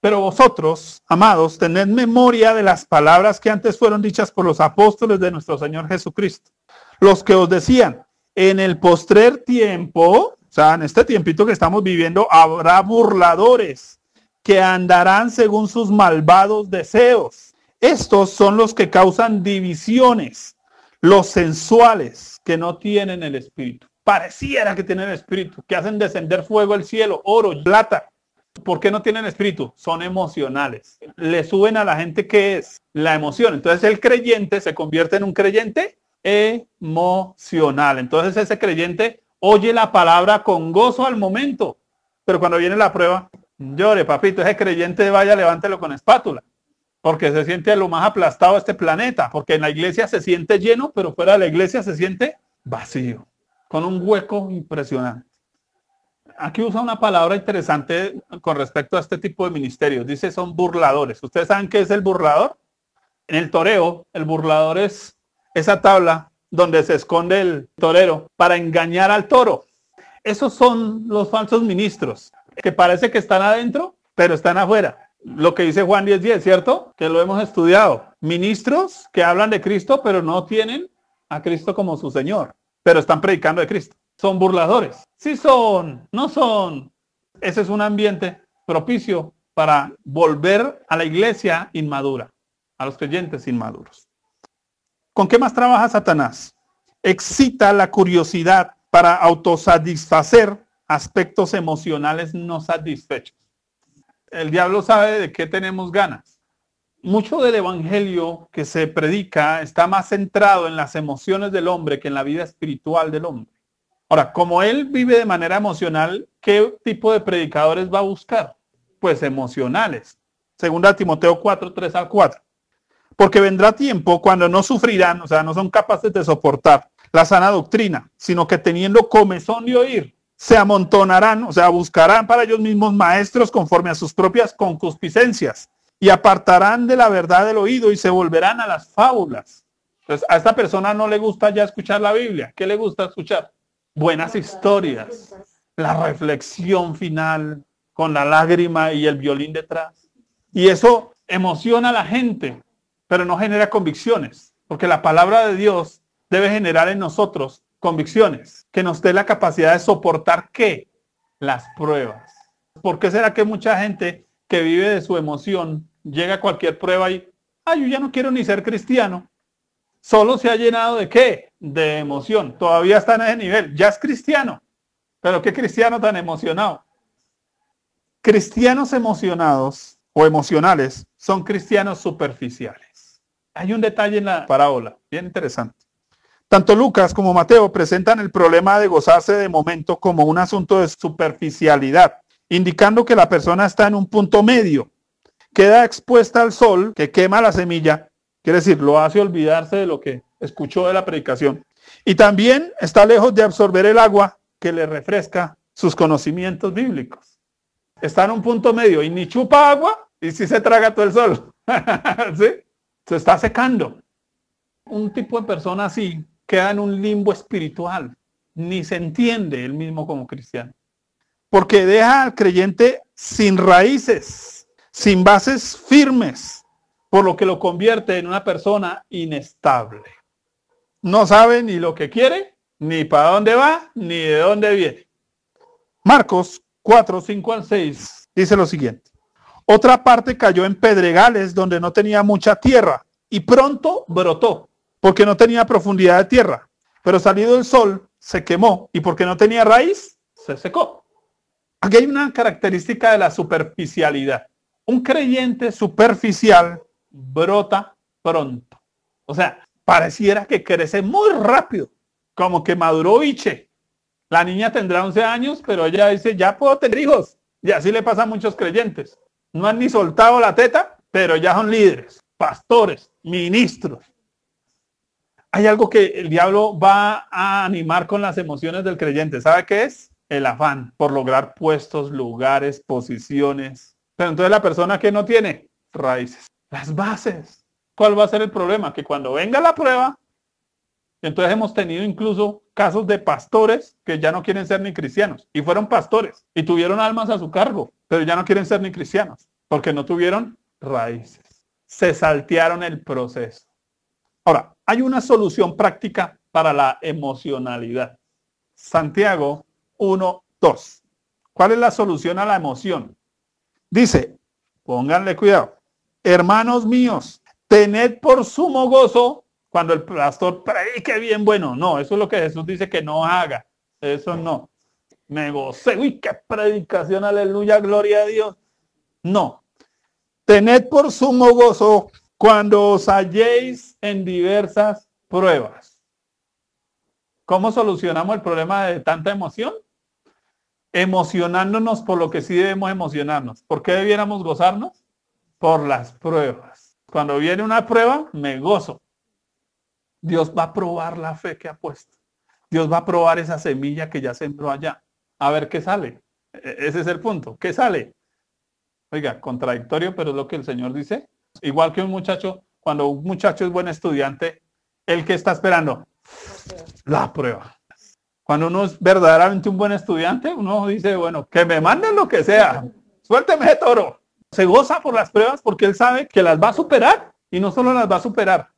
Speaker 1: Pero vosotros, amados, tened memoria de las palabras que antes fueron dichas por los apóstoles de nuestro Señor Jesucristo. Los que os decían, en el postrer tiempo, o sea, en este tiempito que estamos viviendo, habrá burladores que andarán según sus malvados deseos estos son los que causan divisiones, los sensuales que no tienen el espíritu. Pareciera que tienen el espíritu, que hacen descender fuego al cielo, oro, plata. ¿Por qué no tienen espíritu? Son emocionales. Le suben a la gente que es la emoción. Entonces el creyente se convierte en un creyente emocional. Entonces ese creyente oye la palabra con gozo al momento. Pero cuando viene la prueba, llore, papito, ese creyente vaya, levántelo con espátula porque se siente lo más aplastado este planeta, porque en la iglesia se siente lleno, pero fuera de la iglesia se siente vacío, con un hueco impresionante. Aquí usa una palabra interesante con respecto a este tipo de ministerios. Dice son burladores. ¿Ustedes saben qué es el burlador? En el toreo, el burlador es esa tabla donde se esconde el torero para engañar al toro. Esos son los falsos ministros, que parece que están adentro, pero están afuera lo que dice Juan 10.10, ¿cierto? Que lo hemos estudiado. Ministros que hablan de Cristo, pero no tienen a Cristo como su Señor, pero están predicando de Cristo. Son burladores. Sí son, no son. Ese es un ambiente propicio para volver a la iglesia inmadura, a los creyentes inmaduros. ¿Con qué más trabaja Satanás? Excita la curiosidad para autosatisfacer aspectos emocionales no satisfechos el diablo sabe de qué tenemos ganas. Mucho del evangelio que se predica está más centrado en las emociones del hombre que en la vida espiritual del hombre. Ahora, como él vive de manera emocional, ¿qué tipo de predicadores va a buscar? Pues emocionales. Segunda Timoteo 4, 3 al 4. Porque vendrá tiempo cuando no sufrirán, o sea, no son capaces de soportar la sana doctrina, sino que teniendo comezón de oír, se amontonarán, o sea, buscarán para ellos mismos maestros conforme a sus propias concupiscencias y apartarán de la verdad del oído y se volverán a las fábulas. Entonces, a esta persona no le gusta ya escuchar la Biblia. ¿Qué le gusta escuchar? Buenas historias, la reflexión final con la lágrima y el violín detrás. Y eso emociona a la gente, pero no genera convicciones, porque la palabra de Dios debe generar en nosotros convicciones, que nos dé la capacidad de soportar qué? Las pruebas. ¿Por qué será que mucha gente que vive de su emoción llega a cualquier prueba y, ay, yo ya no quiero ni ser cristiano? Solo se ha llenado de qué? De emoción. Todavía está en ese nivel. Ya es cristiano. Pero qué cristiano tan emocionado. Cristianos emocionados o emocionales son cristianos superficiales. Hay un detalle en la parábola, bien interesante. Tanto Lucas como Mateo presentan el problema de gozarse de momento como un asunto de superficialidad, indicando que la persona está en un punto medio. queda expuesta al sol que quema la semilla, quiere decir, lo hace olvidarse de lo que escuchó de la predicación. Y también está lejos de absorber el agua que le refresca sus conocimientos bíblicos. Está en un punto medio y ni chupa agua y si se traga todo el sol. ¿Sí? Se está secando. Un tipo de persona así queda en un limbo espiritual. Ni se entiende él mismo como cristiano. Porque deja al creyente sin raíces, sin bases firmes, por lo que lo convierte en una persona inestable. No sabe ni lo que quiere, ni para dónde va, ni de dónde viene. Marcos 4, 5 al 6 dice lo siguiente. Otra parte cayó en pedregales donde no tenía mucha tierra y pronto brotó porque no tenía profundidad de tierra. Pero salido el sol se quemó y porque no tenía raíz se secó. Aquí hay una característica de la superficialidad. Un creyente superficial brota pronto. O sea, pareciera que crece muy rápido, como que maduró biche. La niña tendrá 11 años, pero ella dice, ya puedo tener hijos. Y así le pasa a muchos creyentes. No han ni soltado la teta, pero ya son líderes, pastores, ministros. Hay algo que el diablo va a animar con las emociones del creyente. ¿Sabe qué es? El afán por lograr puestos, lugares, posiciones. Pero entonces la persona que no tiene raíces, las bases. ¿Cuál va a ser el problema? Que cuando venga la prueba, entonces hemos tenido incluso casos de pastores que ya no quieren ser ni cristianos y fueron pastores y tuvieron almas a su cargo, pero ya no quieren ser ni cristianos porque no tuvieron raíces. Se saltearon el proceso. Ahora, hay una solución práctica para la emocionalidad. Santiago 1, 2. ¿Cuál es la solución a la emoción? Dice, pónganle cuidado, hermanos míos, tened por sumo gozo cuando el pastor predique bien bueno. No, eso es lo que Jesús dice que no haga. Eso no. Me gocé. Uy, qué predicación, aleluya, gloria a Dios. No. Tened por sumo gozo cuando os halléis en diversas pruebas. ¿Cómo solucionamos el problema de tanta emoción? Emocionándonos por lo que sí debemos emocionarnos. ¿Por qué debiéramos gozarnos? Por las pruebas. Cuando viene una prueba, me gozo. Dios va a probar la fe que ha puesto. Dios va a probar esa semilla que ya sembró allá. A ver qué sale. E-, ese es el punto. ¿Qué sale? Oiga, contradictorio, pero es lo que el Señor dice. Igual que un muchacho, cuando un muchacho es buen estudiante, el que está esperando la prueba. Cuando uno es verdaderamente un buen estudiante, uno dice, bueno, que me manden lo que sea. Suélteme de toro. Se goza por las pruebas porque él sabe que las va a superar y no solo las va a superar,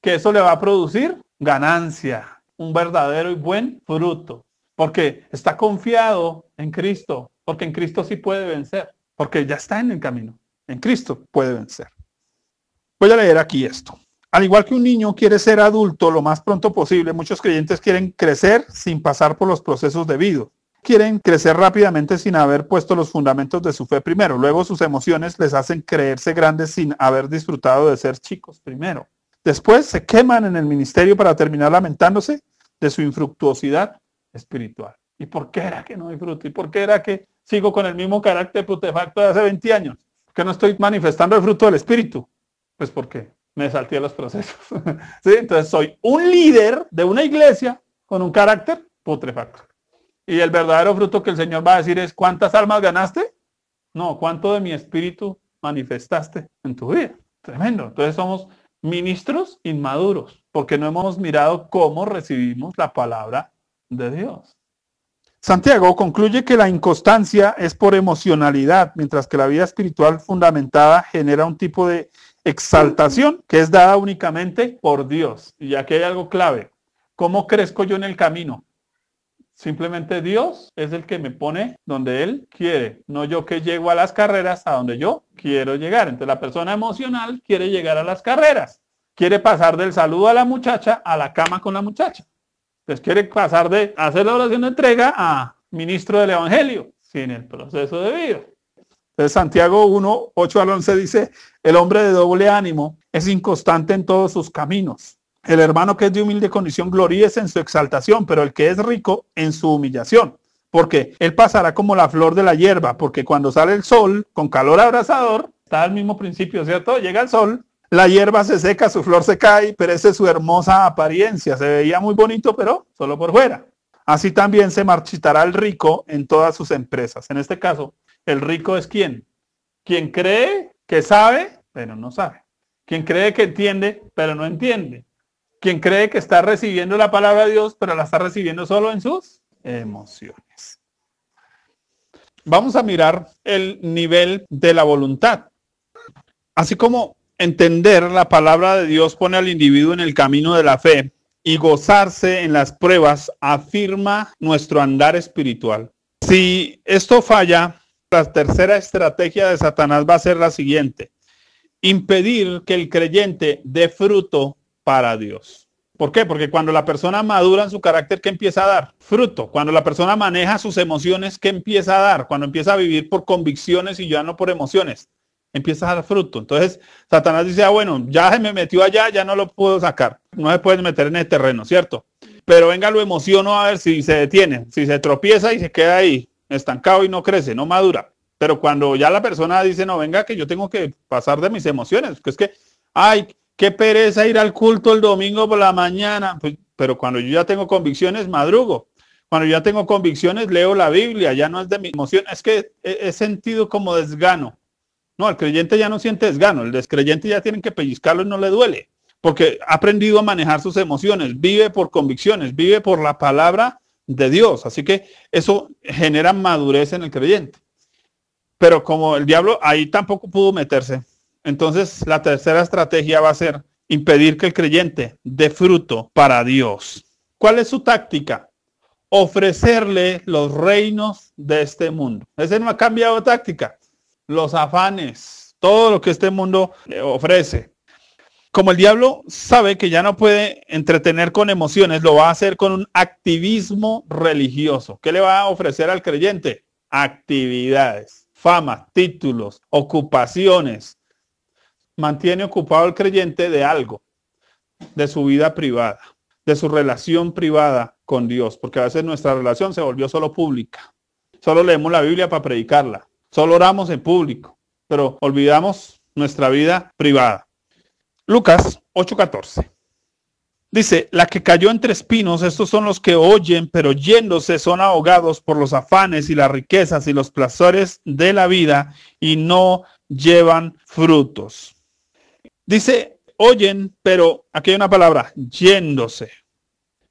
Speaker 1: que eso le va a producir ganancia, un verdadero y buen fruto, porque está confiado en Cristo, porque en Cristo sí puede vencer, porque ya está en el camino, en Cristo puede vencer. Voy a leer aquí esto. Al igual que un niño quiere ser adulto lo más pronto posible, muchos creyentes quieren crecer sin pasar por los procesos debidos. Quieren crecer rápidamente sin haber puesto los fundamentos de su fe primero. Luego sus emociones les hacen creerse grandes sin haber disfrutado de ser chicos primero. Después se queman en el ministerio para terminar lamentándose de su infructuosidad espiritual. ¿Y por qué era que no disfruto? ¿Y por qué era que sigo con el mismo carácter putefacto de hace 20 años? ¿Por qué no estoy manifestando el fruto del espíritu? Pues porque me salté los procesos. ¿Sí? Entonces soy un líder de una iglesia con un carácter putrefacto. Y el verdadero fruto que el Señor va a decir es, ¿cuántas almas ganaste? No, ¿cuánto de mi espíritu manifestaste en tu vida? Tremendo. Entonces somos ministros inmaduros, porque no hemos mirado cómo recibimos la palabra de Dios. Santiago concluye que la inconstancia es por emocionalidad, mientras que la vida espiritual fundamentada genera un tipo de exaltación que es dada únicamente por Dios. Y aquí hay algo clave. ¿Cómo crezco yo en el camino? Simplemente Dios es el que me pone donde Él quiere, no yo que llego a las carreras a donde yo quiero llegar. Entonces la persona emocional quiere llegar a las carreras, quiere pasar del saludo a la muchacha a la cama con la muchacha. Entonces quiere pasar de hacer la oración de entrega a ministro del Evangelio, sin el proceso de vida. Entonces Santiago 1, 8 al 11 dice, el hombre de doble ánimo es inconstante en todos sus caminos. El hermano que es de humilde condición gloríese en su exaltación, pero el que es rico en su humillación. Porque él pasará como la flor de la hierba, porque cuando sale el sol con calor abrasador, Está el mismo principio, ¿cierto? Llega el sol, la hierba se seca, su flor se cae, perece su hermosa apariencia. Se veía muy bonito, pero solo por fuera. Así también se marchitará el rico en todas sus empresas. En este caso, el rico es quien? Quien cree que sabe, pero no sabe. Quien cree que entiende, pero no entiende. Quien cree que está recibiendo la palabra de Dios, pero la está recibiendo solo en sus emociones. Vamos a mirar el nivel de la voluntad. Así como entender la palabra de Dios pone al individuo en el camino de la fe y gozarse en las pruebas afirma nuestro andar espiritual. Si esto falla, la tercera estrategia de Satanás va a ser la siguiente. Impedir que el creyente dé fruto para Dios. ¿Por qué? Porque cuando la persona madura en su carácter, ¿qué empieza a dar? Fruto. Cuando la persona maneja sus emociones, ¿qué empieza a dar? Cuando empieza a vivir por convicciones y ya no por emociones empieza a dar fruto. Entonces, Satanás dice, ah, bueno, ya se me metió allá, ya no lo puedo sacar. No se puede meter en el terreno, ¿cierto? Pero venga, lo emociono a ver si se detiene, si se tropieza y se queda ahí, estancado y no crece, no madura. Pero cuando ya la persona dice, no, venga, que yo tengo que pasar de mis emociones, que es que, ay, qué pereza ir al culto el domingo por la mañana. Pues, pero cuando yo ya tengo convicciones, madrugo. Cuando ya tengo convicciones, leo la Biblia, ya no es de mi emoción. Es que he sentido como desgano no, el creyente ya no siente desgano, el descreyente ya tienen que pellizcarlo y no le duele, porque ha aprendido a manejar sus emociones, vive por convicciones, vive por la palabra de Dios. Así que eso genera madurez en el creyente. Pero como el diablo ahí tampoco pudo meterse, entonces la tercera estrategia va a ser impedir que el creyente dé fruto para Dios. ¿Cuál es su táctica? Ofrecerle los reinos de este mundo. Ese no ha cambiado táctica los afanes, todo lo que este mundo ofrece. Como el diablo sabe que ya no puede entretener con emociones, lo va a hacer con un activismo religioso. ¿Qué le va a ofrecer al creyente? Actividades, fama, títulos, ocupaciones. Mantiene ocupado al creyente de algo, de su vida privada, de su relación privada con Dios, porque a veces nuestra relación se volvió solo pública. Solo leemos la Biblia para predicarla. Solo oramos en público, pero olvidamos nuestra vida privada. Lucas 8:14. Dice, la que cayó entre espinos, estos son los que oyen, pero yéndose son ahogados por los afanes y las riquezas y los placeres de la vida y no llevan frutos. Dice, oyen, pero aquí hay una palabra, yéndose.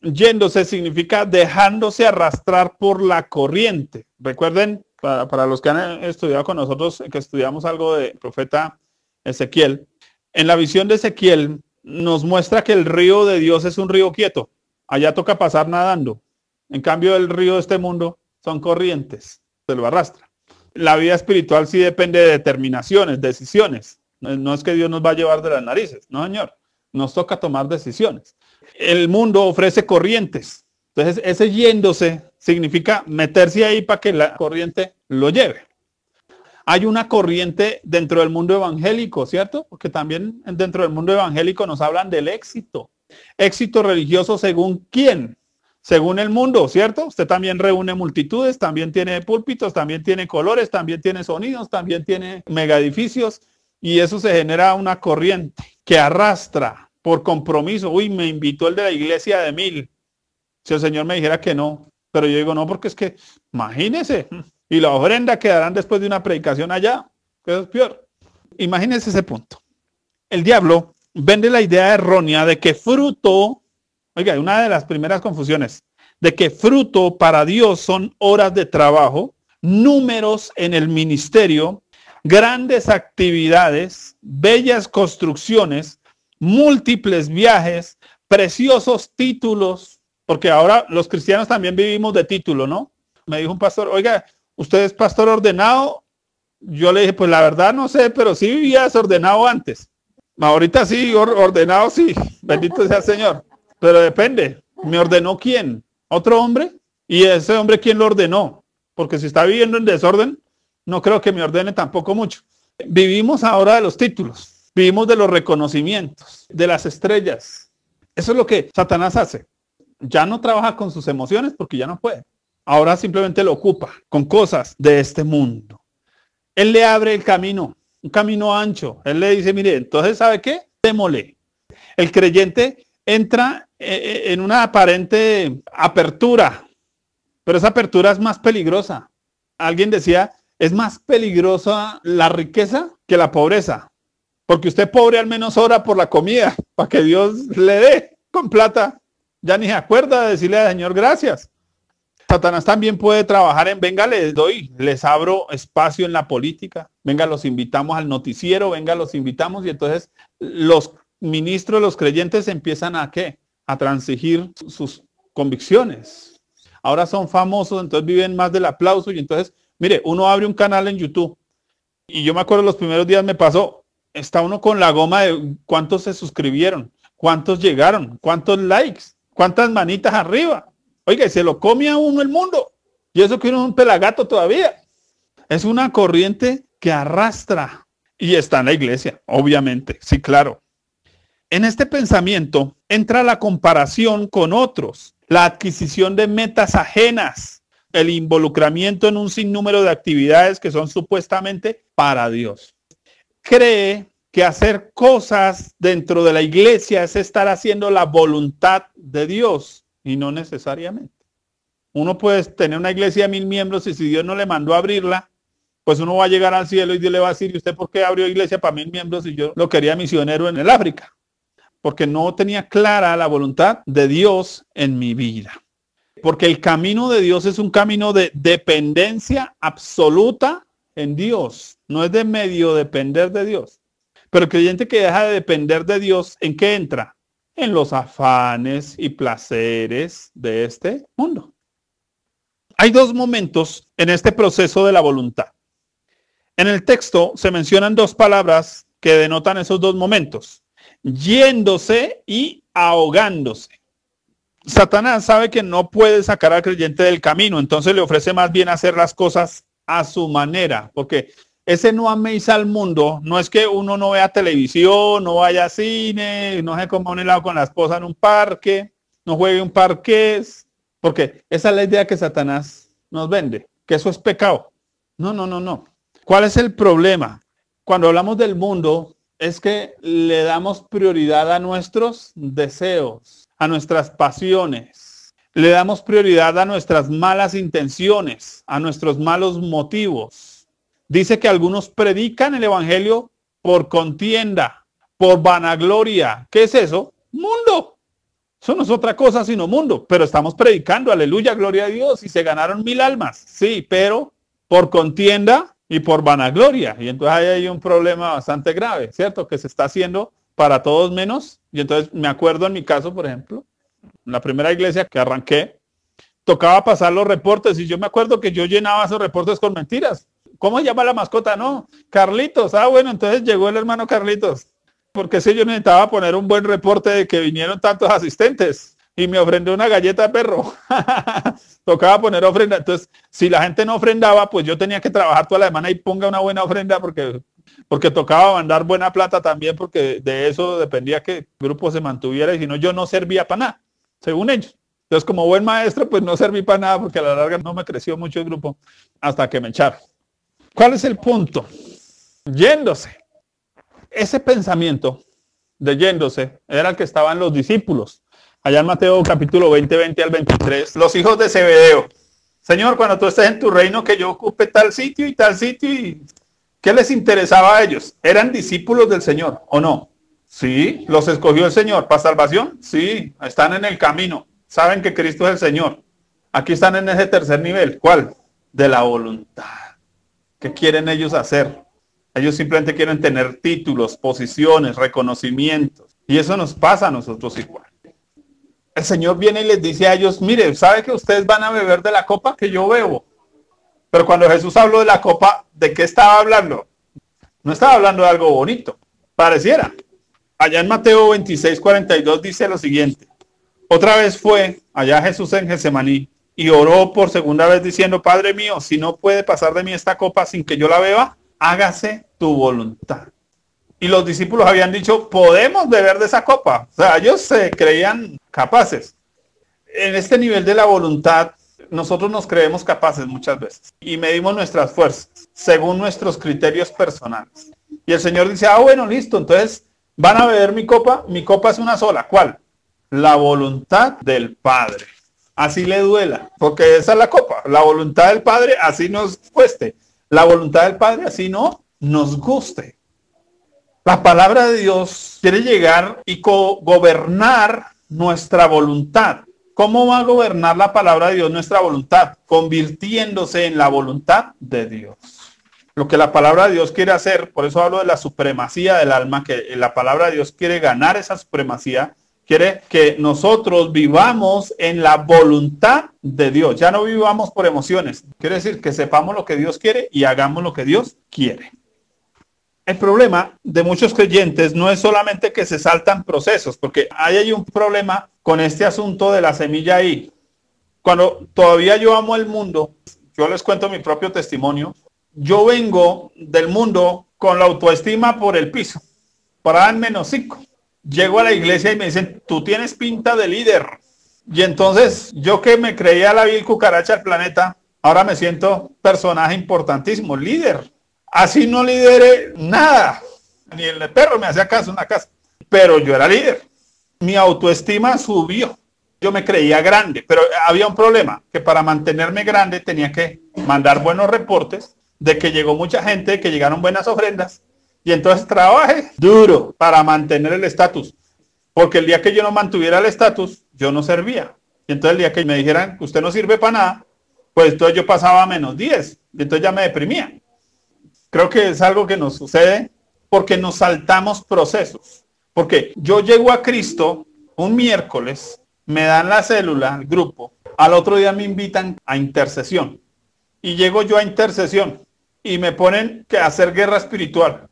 Speaker 1: Yéndose significa dejándose arrastrar por la corriente. Recuerden para, los que han estudiado con nosotros, que estudiamos algo de profeta Ezequiel, en la visión de Ezequiel nos muestra que el río de Dios es un río quieto. Allá toca pasar nadando. En cambio, el río de este mundo son corrientes, se lo arrastra. La vida espiritual sí depende de determinaciones, decisiones. No es que Dios nos va a llevar de las narices, no, señor. Nos toca tomar decisiones. El mundo ofrece corrientes. Entonces, ese yéndose significa meterse ahí para que la corriente lo lleve. Hay una corriente dentro del mundo evangélico, ¿cierto? Porque también dentro del mundo evangélico nos hablan del éxito. Éxito religioso según quién? Según el mundo, ¿cierto? Usted también reúne multitudes, también tiene púlpitos, también tiene colores, también tiene sonidos, también tiene edificios y eso se genera una corriente que arrastra por compromiso. Uy, me invitó el de la iglesia de mil. Si el Señor me dijera que no, pero yo digo, no, porque es que, imagínese, y la ofrenda quedarán después de una predicación allá, que es peor. Imagínese ese punto. El diablo vende la idea errónea de que fruto, oiga, una de las primeras confusiones, de que fruto para Dios son horas de trabajo, números en el ministerio, grandes actividades, bellas construcciones, múltiples viajes, preciosos títulos, porque ahora los cristianos también vivimos de título, ¿no? Me dijo un pastor, oiga, ¿usted es pastor ordenado? Yo le dije, pues la verdad no sé, pero sí vivía desordenado antes. Ahorita sí, ordenado sí, bendito sea el Señor. Pero depende, ¿me ordenó quién? ¿Otro hombre? ¿Y ese hombre quién lo ordenó? Porque si está viviendo en desorden, no creo que me ordene tampoco mucho. Vivimos ahora de los títulos, vivimos de los reconocimientos, de las estrellas. Eso es lo que Satanás hace ya no trabaja con sus emociones porque ya no puede. Ahora simplemente lo ocupa con cosas de este mundo. Él le abre el camino. un camino ancho. Él le dice, mire, entonces, ¿sabe qué? Démole. El creyente entra eh, eh, en una aparente apertura, pero esa apertura es más peligrosa. Alguien decía, es más peligrosa la riqueza que la pobreza, porque usted pobre al menos ora por la comida, para que Dios le dé con plata. Ya ni se acuerda de decirle al Señor gracias. Satanás también puede trabajar en, venga, les doy, les abro espacio en la política, venga, los invitamos al noticiero, venga, los invitamos y entonces los ministros, los creyentes empiezan a qué? A transigir sus convicciones. Ahora son famosos, entonces viven más del aplauso y entonces, mire, uno abre un canal en YouTube y yo me acuerdo los primeros días me pasó, está uno con la goma de cuántos se suscribieron, cuántos llegaron, cuántos likes, cuántas manitas arriba. Oiga, se lo come a uno el mundo. Y eso que uno es un pelagato todavía. Es una corriente que arrastra. Y está en la iglesia, obviamente. Sí, claro. En este pensamiento entra la comparación con otros, la adquisición de metas ajenas, el involucramiento en un sinnúmero de actividades que son supuestamente para Dios. Cree que hacer cosas dentro de la iglesia es estar haciendo la voluntad de Dios y no necesariamente. Uno puede tener una iglesia de mil miembros y si Dios no le mandó a abrirla, pues uno va a llegar al cielo y Dios le va a decir, ¿y usted por qué abrió iglesia para mil miembros y yo lo quería misionero en el África? Porque no tenía clara la voluntad de Dios en mi vida. Porque el camino de Dios es un camino de dependencia absoluta en Dios. No es de medio depender de Dios. Pero el creyente que deja de depender de Dios, ¿en qué entra? En los afanes y placeres de este mundo. Hay dos momentos en este proceso de la voluntad. En el texto se mencionan dos palabras que denotan esos dos momentos, yéndose y ahogándose. Satanás sabe que no puede sacar al creyente del camino, entonces le ofrece más bien hacer las cosas a su manera, porque ese no améis al mundo no es que uno no vea televisión, no vaya a cine, no se coma un helado con la esposa en un parque, no juegue un parqués, porque esa es la idea que Satanás nos vende, que eso es pecado. No, no, no, no. ¿Cuál es el problema? Cuando hablamos del mundo, es que le damos prioridad a nuestros deseos, a nuestras pasiones. Le damos prioridad a nuestras malas intenciones, a nuestros malos motivos Dice que algunos predican el Evangelio por contienda, por vanagloria. ¿Qué es eso? Mundo. Eso no es otra cosa sino mundo. Pero estamos predicando, aleluya, gloria a Dios. Y se ganaron mil almas. Sí, pero por contienda y por vanagloria. Y entonces hay un problema bastante grave, ¿cierto? Que se está haciendo para todos menos. Y entonces me acuerdo en mi caso, por ejemplo, en la primera iglesia que arranqué, tocaba pasar los reportes y yo me acuerdo que yo llenaba esos reportes con mentiras. ¿Cómo se llama la mascota? No, Carlitos. Ah, bueno, entonces llegó el hermano Carlitos. Porque si yo necesitaba poner un buen reporte de que vinieron tantos asistentes y me ofrendió una galleta de perro. Tocaba poner ofrenda. Entonces, si la gente no ofrendaba, pues yo tenía que trabajar toda la semana y ponga una buena ofrenda porque, porque tocaba mandar buena plata también porque de eso dependía que el grupo se mantuviera y si no, yo no servía para nada, según ellos. Entonces, como buen maestro, pues no serví para nada porque a la larga no me creció mucho el grupo hasta que me echaron. ¿Cuál es el punto? Yéndose. Ese pensamiento de yéndose era el que estaban los discípulos. Allá en Mateo capítulo 20, 20 al 23, los hijos de Zebedeo. Señor, cuando tú estés en tu reino, que yo ocupe tal sitio y tal sitio. ¿Qué les interesaba a ellos? ¿Eran discípulos del Señor o no? Sí, los escogió el Señor. ¿Para salvación? Sí, están en el camino. Saben que Cristo es el Señor. Aquí están en ese tercer nivel. ¿Cuál? De la voluntad. ¿Qué quieren ellos hacer? Ellos simplemente quieren tener títulos, posiciones, reconocimientos. Y eso nos pasa a nosotros igual. El Señor viene y les dice a ellos, mire, ¿sabe que ustedes van a beber de la copa que yo bebo? Pero cuando Jesús habló de la copa, ¿de qué estaba hablando? No estaba hablando de algo bonito, pareciera. Allá en Mateo 26, 42 dice lo siguiente. Otra vez fue allá Jesús en Getsemaní y oró por segunda vez diciendo, Padre mío, si no puede pasar de mí esta copa sin que yo la beba, hágase tu voluntad. Y los discípulos habían dicho, podemos beber de esa copa. O sea, ellos se creían capaces. En este nivel de la voluntad, nosotros nos creemos capaces muchas veces y medimos nuestras fuerzas según nuestros criterios personales. Y el Señor dice, ah, bueno, listo, entonces van a beber mi copa, mi copa es una sola. ¿Cuál? La voluntad del Padre. Así le duela, porque esa es la copa. La voluntad del Padre así nos cueste. La voluntad del Padre así no nos guste. La palabra de Dios quiere llegar y gobernar nuestra voluntad. ¿Cómo va a gobernar la palabra de Dios nuestra voluntad? Convirtiéndose en la voluntad de Dios. Lo que la palabra de Dios quiere hacer, por eso hablo de la supremacía del alma, que la palabra de Dios quiere ganar esa supremacía, quiere que nosotros vivamos en la voluntad de Dios. Ya no vivamos por emociones. Quiere decir que sepamos lo que Dios quiere y hagamos lo que Dios quiere. El problema de muchos creyentes no es solamente que se saltan procesos, porque ahí hay un problema con este asunto de la semilla ahí. Cuando todavía yo amo el mundo, yo les cuento mi propio testimonio, yo vengo del mundo con la autoestima por el piso, para dar menos cinco. Llego a la iglesia y me dicen, tú tienes pinta de líder. Y entonces yo que me creía la vil cucaracha del planeta, ahora me siento personaje importantísimo, líder. Así no lidere nada. Ni el perro me hacía caso en casa. Pero yo era líder. Mi autoestima subió. Yo me creía grande, pero había un problema, que para mantenerme grande tenía que mandar buenos reportes de que llegó mucha gente, que llegaron buenas ofrendas. Y entonces trabajé duro para mantener el estatus. Porque el día que yo no mantuviera el estatus, yo no servía. Y entonces el día que me dijeran que usted no sirve para nada, pues entonces yo pasaba a menos 10. Y entonces ya me deprimía. Creo que es algo que nos sucede porque nos saltamos procesos. Porque yo llego a Cristo un miércoles, me dan la célula, el grupo, al otro día me invitan a intercesión. Y llego yo a intercesión y me ponen que hacer guerra espiritual.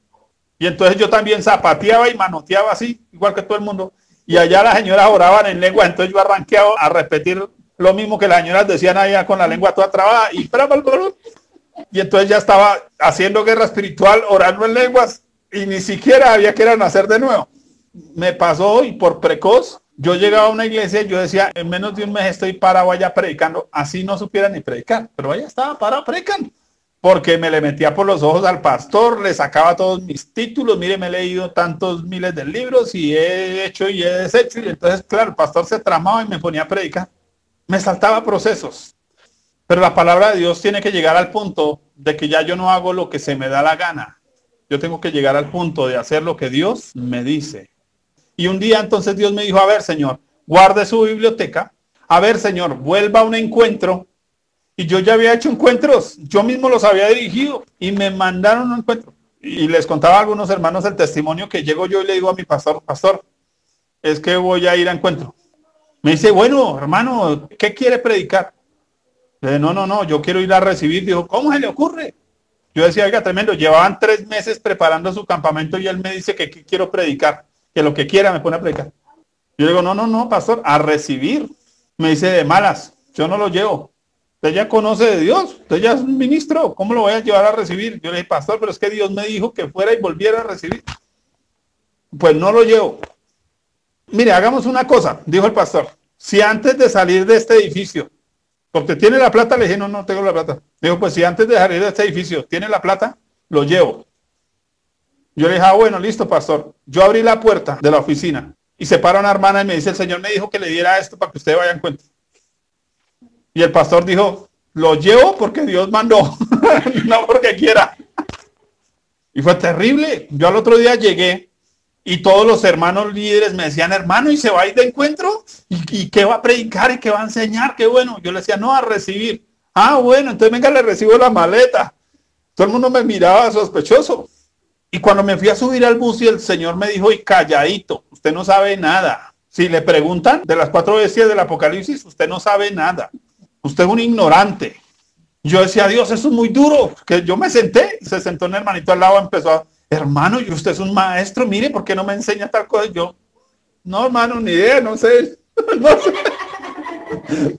Speaker 1: Y entonces yo también zapateaba y manoteaba así, igual que todo el mundo. Y allá las señoras oraban en lengua, entonces yo arranqueado a repetir lo mismo que las señoras decían allá con la lengua toda trabada y y entonces ya estaba haciendo guerra espiritual, orando en lenguas, y ni siquiera había que nacer de nuevo. Me pasó y por precoz, yo llegaba a una iglesia y yo decía, en menos de un mes estoy parado allá predicando, así no supiera ni predicar, pero allá estaba parado predicando, porque me le metía por los ojos al pastor, le sacaba todos mis títulos, mire, me he leído tantos miles de libros y he hecho y he deshecho, y entonces, claro, el pastor se tramaba y me ponía a predicar. Me saltaba procesos. Pero la palabra de Dios tiene que llegar al punto de que ya yo no hago lo que se me da la gana. Yo tengo que llegar al punto de hacer lo que Dios me dice. Y un día entonces Dios me dijo, a ver, Señor, guarde su biblioteca. A ver, Señor, vuelva a un encuentro. Y yo ya había hecho encuentros. Yo mismo los había dirigido y me mandaron un encuentro. Y les contaba a algunos hermanos el testimonio que llego yo y le digo a mi pastor, pastor, es que voy a ir a encuentro. Me dice, bueno, hermano, ¿qué quiere predicar? no, no, no, yo quiero ir a recibir. Dijo, ¿cómo se le ocurre? Yo decía, oiga, tremendo, llevaban tres meses preparando su campamento y él me dice que, quiero predicar, que lo que quiera me pone a predicar. Yo digo, no, no, no, pastor, a recibir. Me dice, de malas, yo no lo llevo. Usted ya conoce de Dios, usted ya es un ministro, ¿cómo lo voy a llevar a recibir? Yo le dije, pastor, pero es que Dios me dijo que fuera y volviera a recibir. Pues no lo llevo. Mire, hagamos una cosa, dijo el pastor. Si antes de salir de este edificio porque tiene la plata, le dije, no, no tengo la plata. Dijo, pues si antes de salir de este edificio tiene la plata, lo llevo. Yo le dije, ah, bueno, listo, pastor. Yo abrí la puerta de la oficina y se para una hermana y me dice, el Señor me dijo que le diera esto para que usted vaya en cuenta. Y el pastor dijo, lo llevo porque Dios mandó, no porque quiera. Y fue terrible. Yo al otro día llegué y todos los hermanos líderes me decían, hermano, ¿y se va a ir de encuentro? ¿Y, qué va a predicar? ¿Y qué va a enseñar? Qué bueno. Yo le decía, no, a recibir. Ah, bueno, entonces venga, le recibo la maleta. Todo el mundo me miraba sospechoso. Y cuando me fui a subir al bus y el Señor me dijo, y calladito, usted no sabe nada. Si le preguntan de las cuatro bestias del Apocalipsis, usted no sabe nada. Usted es un ignorante. Yo decía, Dios, eso es muy duro. Que yo me senté, se sentó un hermanito al lado, empezó a hermano, y usted es un maestro, mire, ¿por qué no me enseña tal cosa? Yo, no, hermano, ni idea, no sé. no sé.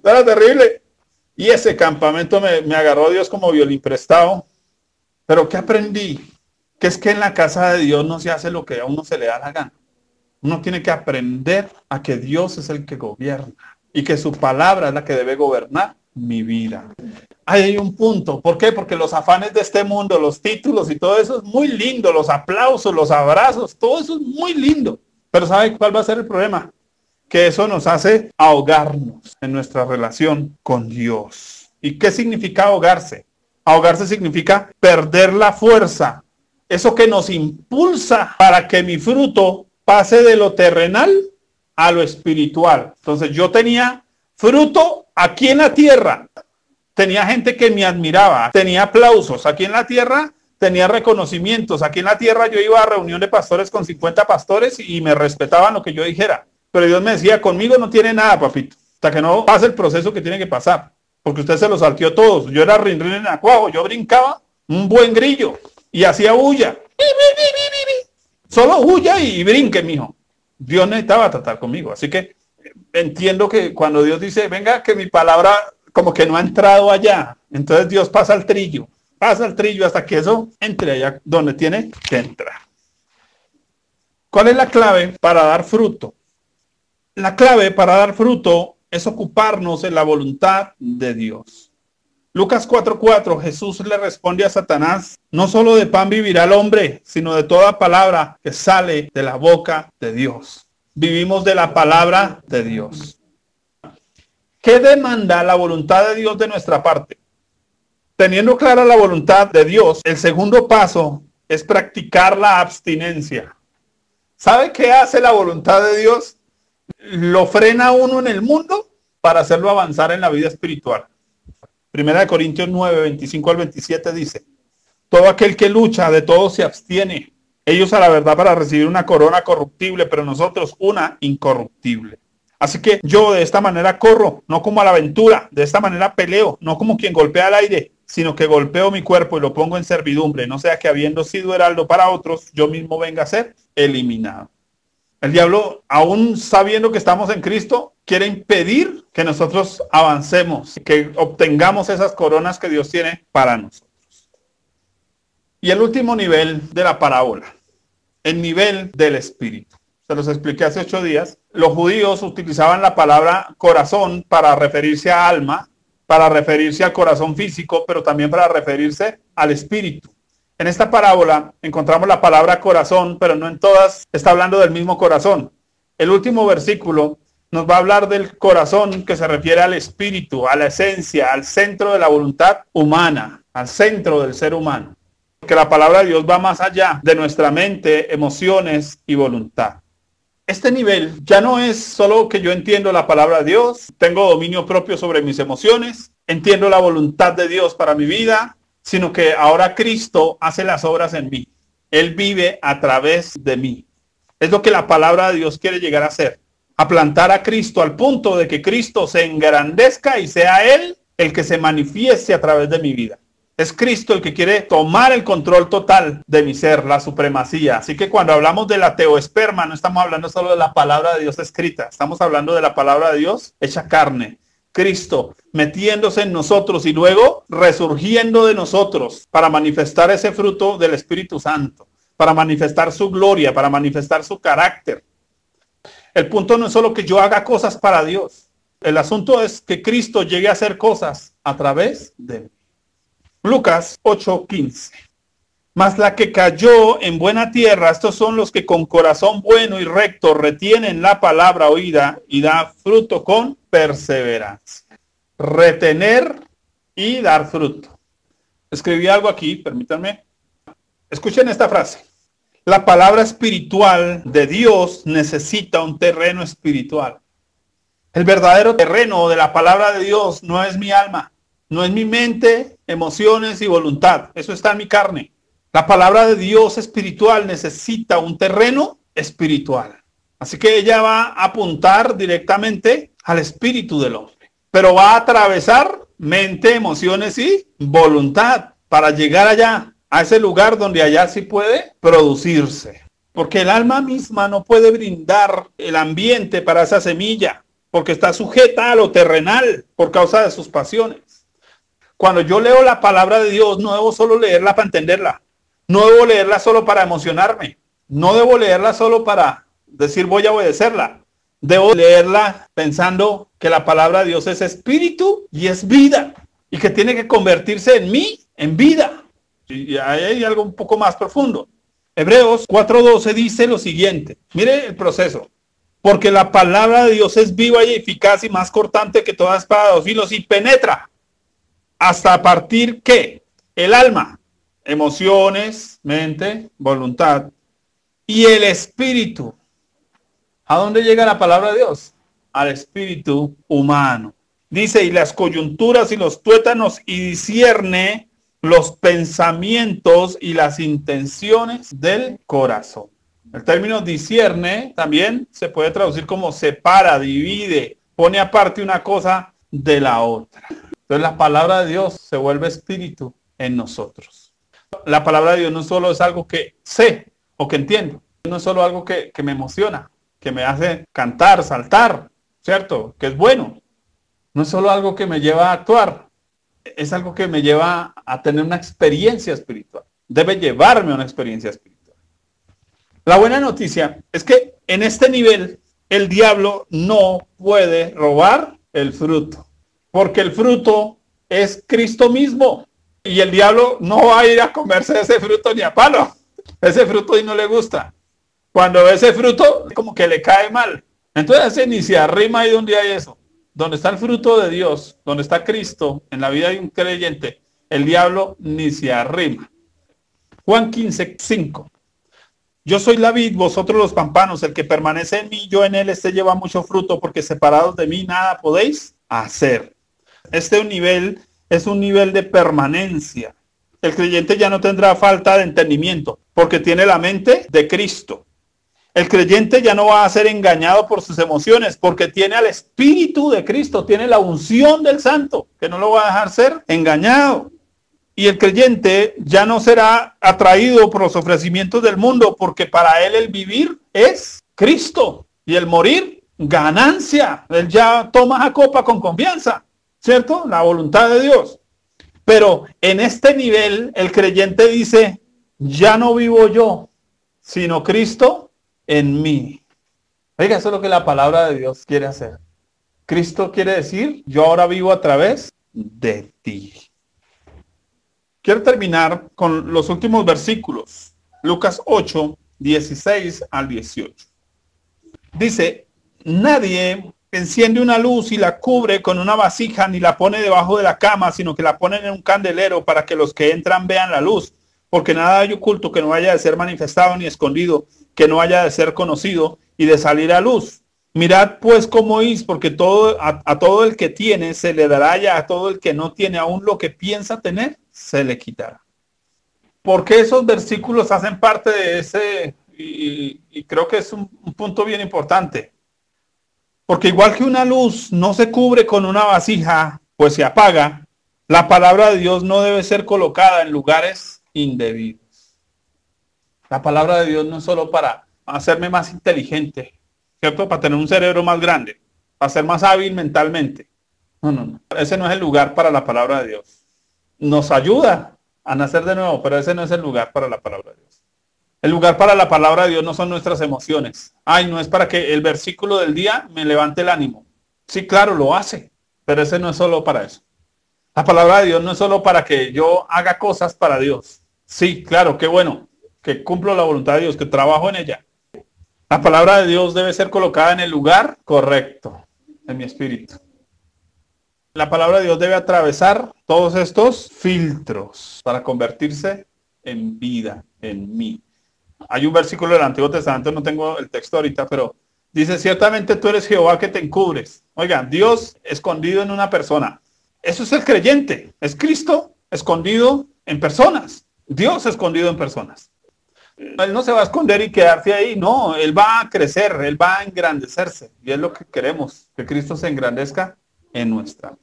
Speaker 1: Era terrible. Y ese campamento me, me agarró Dios como violín prestado. Pero ¿qué aprendí? Que es que en la casa de Dios no se hace lo que a uno se le da la gana. Uno tiene que aprender a que Dios es el que gobierna y que su palabra es la que debe gobernar mi vida. Ahí hay un punto. ¿Por qué? Porque los afanes de este mundo, los títulos y todo eso es muy lindo, los aplausos, los abrazos, todo eso es muy lindo. Pero ¿sabe cuál va a ser el problema? Que eso nos hace ahogarnos en nuestra relación con Dios. ¿Y qué significa ahogarse? Ahogarse significa perder la fuerza. Eso que nos impulsa para que mi fruto pase de lo terrenal a lo espiritual. Entonces yo tenía fruto aquí en la tierra. Tenía gente que me admiraba, tenía aplausos aquí en la tierra, tenía reconocimientos. Aquí en la tierra yo iba a reunión de pastores con 50 pastores y me respetaban lo que yo dijera. Pero Dios me decía, conmigo no tiene nada, papito, hasta que no pase el proceso que tiene que pasar. Porque usted se lo salteó todos. Yo era rin, en acuajo, yo brincaba un buen grillo y hacía huya. Solo huya y brinque, mijo. Dios necesitaba tratar conmigo. Así que entiendo que cuando Dios dice, venga, que mi palabra como que no ha entrado allá, entonces Dios pasa al trillo, pasa al trillo hasta que eso entre allá donde tiene que entrar. ¿Cuál es la clave para dar fruto? La clave para dar fruto es ocuparnos en la voluntad de Dios. Lucas 4:4, Jesús le responde a Satanás, no solo de pan vivirá el hombre, sino de toda palabra que sale de la boca de Dios. Vivimos de la palabra de Dios. ¿Qué demanda la voluntad de Dios de nuestra parte? Teniendo clara la voluntad de Dios, el segundo paso es practicar la abstinencia. ¿Sabe qué hace la voluntad de Dios? Lo frena uno en el mundo para hacerlo avanzar en la vida espiritual. Primera de Corintios 9, 25 al 27 dice, todo aquel que lucha de todo se abstiene. Ellos a la verdad para recibir una corona corruptible, pero nosotros una incorruptible. Así que yo de esta manera corro, no como a la aventura, de esta manera peleo, no como quien golpea al aire, sino que golpeo mi cuerpo y lo pongo en servidumbre, no sea que habiendo sido heraldo para otros, yo mismo venga a ser eliminado. El diablo, aún sabiendo que estamos en Cristo, quiere impedir que nosotros avancemos, que obtengamos esas coronas que Dios tiene para nosotros. Y el último nivel de la parábola, el nivel del espíritu. Se los expliqué hace ocho días. Los judíos utilizaban la palabra corazón para referirse a alma, para referirse al corazón físico, pero también para referirse al espíritu. En esta parábola encontramos la palabra corazón, pero no en todas está hablando del mismo corazón. El último versículo nos va a hablar del corazón que se refiere al espíritu, a la esencia, al centro de la voluntad humana, al centro del ser humano. Que la palabra de Dios va más allá de nuestra mente, emociones y voluntad. Este nivel ya no es solo que yo entiendo la palabra de Dios, tengo dominio propio sobre mis emociones, entiendo la voluntad de Dios para mi vida, sino que ahora Cristo hace las obras en mí. Él vive a través de mí. Es lo que la palabra de Dios quiere llegar a hacer. A plantar a Cristo al punto de que Cristo se engrandezca y sea Él el que se manifieste a través de mi vida. Es Cristo el que quiere tomar el control total de mi ser, la supremacía. Así que cuando hablamos de la teoesperma, no estamos hablando solo de la palabra de Dios escrita, estamos hablando de la palabra de Dios hecha carne, Cristo metiéndose en nosotros y luego resurgiendo de nosotros para manifestar ese fruto del Espíritu Santo, para manifestar su gloria, para manifestar su carácter. El punto no es solo que yo haga cosas para Dios. El asunto es que Cristo llegue a hacer cosas a través de mí. Lucas 8:15. Mas la que cayó en buena tierra, estos son los que con corazón bueno y recto retienen la palabra oída y da fruto con perseverancia. Retener y dar fruto. Escribí algo aquí, permítanme. Escuchen esta frase. La palabra espiritual de Dios necesita un terreno espiritual. El verdadero terreno de la palabra de Dios no es mi alma, no es mi mente, emociones y voluntad. Eso está en mi carne. La palabra de Dios espiritual necesita un terreno espiritual. Así que ella va a apuntar directamente al espíritu del hombre, pero va a atravesar mente, emociones y voluntad para llegar allá, a ese lugar donde allá sí puede producirse. Porque el alma misma no puede brindar el ambiente para esa semilla, porque está sujeta a lo terrenal por causa de sus pasiones. Cuando yo leo la palabra de Dios, no debo solo leerla para entenderla, no debo leerla solo para emocionarme. No debo leerla solo para decir voy a obedecerla. debo leerla pensando que la palabra de Dios es espíritu y es vida y que tiene que convertirse en mí, en vida. Y hay algo un poco más profundo. Hebreos 4:12 dice lo siguiente. Mire el proceso. Porque la palabra de Dios es viva y eficaz y más cortante que toda espada de dos filos y penetra hasta partir que el alma, emociones, mente, voluntad y el espíritu. ¿A dónde llega la palabra de Dios? Al espíritu humano. Dice, y las coyunturas y los tuétanos y discierne los pensamientos y las intenciones del corazón. El término discierne también se puede traducir como separa, divide, pone aparte una cosa de la otra. Entonces la palabra de Dios se vuelve espíritu en nosotros. La palabra de Dios no solo es algo que sé o que entiendo, no es solo algo que, me emociona, que me hace cantar, saltar, ¿cierto? Que es bueno. No es solo algo que me lleva a actuar, es algo que me lleva a tener una experiencia espiritual. Debe llevarme a una experiencia espiritual. La buena noticia es que en este nivel el diablo no puede robar el fruto, porque el fruto es Cristo mismo. Y el diablo no va a ir a comerse ese fruto ni a palo. Ese fruto y no le gusta. Cuando ve ese fruto, como que le cae mal. Entonces ni se arrima ahí donde hay eso donde está el fruto de Dios, donde está Cristo en la vida de un creyente, el diablo ni se arrima. Juan 15, 5. Yo soy la vid, vosotros los pampanos, el que permanece en mí, yo en él, este lleva mucho fruto, porque separados de mí nada podéis hacer. Este nivel es un nivel de permanencia. El creyente ya no tendrá falta de entendimiento, porque tiene la mente de Cristo. El creyente ya no va a ser engañado por sus emociones porque tiene al Espíritu de Cristo, tiene la unción del Santo, que no lo va a dejar ser engañado. Y el creyente ya no será atraído por los ofrecimientos del mundo porque para él el vivir es Cristo y el morir ganancia. Él ya toma a copa con confianza, ¿cierto? La voluntad de Dios. Pero en este nivel el creyente dice, ya no vivo yo, sino Cristo en mí. Oiga, eso es lo que la palabra de Dios quiere hacer. Cristo quiere decir, yo ahora vivo a través de ti. Quiero terminar con los últimos versículos. Lucas 8, 16 al 18. Dice, nadie enciende una luz y la cubre con una vasija ni la pone debajo de la cama, sino que la pone en un candelero para que los que entran vean la luz. Porque nada hay oculto que no vaya a ser manifestado ni escondido que no haya de ser conocido y de salir a luz. Mirad pues cómo es, porque todo, a, todo el que tiene se le dará ya a todo el que no tiene aún lo que piensa tener, se le quitará. Porque esos versículos hacen parte de ese, y, creo que es un punto bien importante. Porque igual que una luz no se cubre con una vasija, pues se apaga, la palabra de Dios no debe ser colocada en lugares indebidos. La palabra de Dios no es solo para hacerme más inteligente, ¿cierto? Para tener un cerebro más grande, para ser más hábil mentalmente. No, no, no. Ese no es el lugar para la palabra de Dios. Nos ayuda a nacer de nuevo, pero ese no es el lugar para la palabra de Dios. El lugar para la palabra de Dios no son nuestras emociones. Ay, no es para que el versículo del día me levante el ánimo. Sí, claro, lo hace, pero ese no es solo para eso. La palabra de Dios no es solo para que yo haga cosas para Dios. Sí, claro, qué bueno que cumplo la voluntad de Dios, que trabajo en ella. La palabra de Dios debe ser colocada en el lugar correcto, en mi espíritu. La palabra de Dios debe atravesar todos estos filtros para convertirse en vida, en mí. Hay un versículo del Antiguo Testamento, no tengo el texto ahorita, pero dice, ciertamente tú eres Jehová que te encubres. Oigan, Dios escondido en una persona. Eso es el creyente, es Cristo escondido en personas. Dios escondido en personas. Él no se va a esconder y quedarse ahí, no, Él va a crecer, Él va a engrandecerse. Y es lo que queremos, que Cristo se engrandezca en nuestra vida.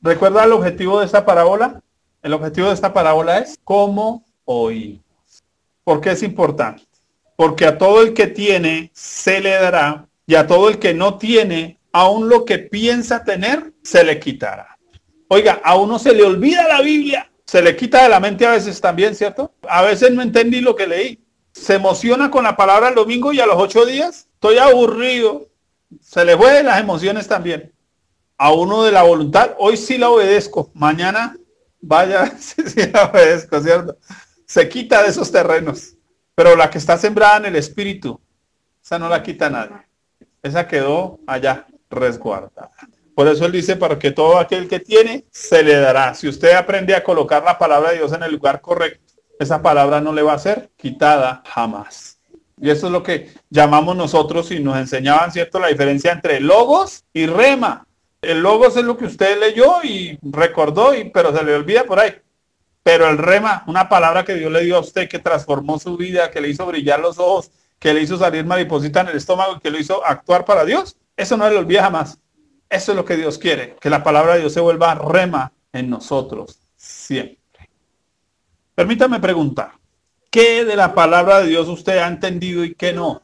Speaker 1: ¿Recuerda el objetivo de esta parábola? El objetivo de esta parábola es cómo oímos. ¿Por qué es importante? Porque a todo el que tiene se le dará y a todo el que no tiene, aún lo que piensa tener, se le quitará. Oiga, a uno se le olvida la Biblia se le quita de la mente a veces también, ¿cierto? A veces no entendí lo que leí. se emociona con la palabra el domingo y a los ocho días estoy aburrido. Se le fue las emociones también. A uno de la voluntad, hoy sí la obedezco, mañana vaya, sí, sí la obedezco, ¿cierto? Se quita de esos terrenos. Pero la que está sembrada en el espíritu, esa no la quita nadie. Esa quedó allá resguardada. Por eso él dice, para que todo aquel que tiene, se le dará. Si usted aprende a colocar la palabra de Dios en el lugar correcto, esa palabra no le va a ser quitada jamás. Y eso es lo que llamamos nosotros y nos enseñaban, ¿cierto? La diferencia entre logos y rema. El logos es lo que usted leyó y recordó, y, pero se le olvida por ahí. Pero el rema, una palabra que Dios le dio a usted, que transformó su vida, que le hizo brillar los ojos, que le hizo salir mariposita en el estómago, que lo hizo actuar para Dios, eso no le olvida jamás. Eso es lo que Dios quiere, que la palabra de Dios se vuelva rema en nosotros siempre. Permítame preguntar, ¿qué de la palabra de Dios usted ha entendido y qué no?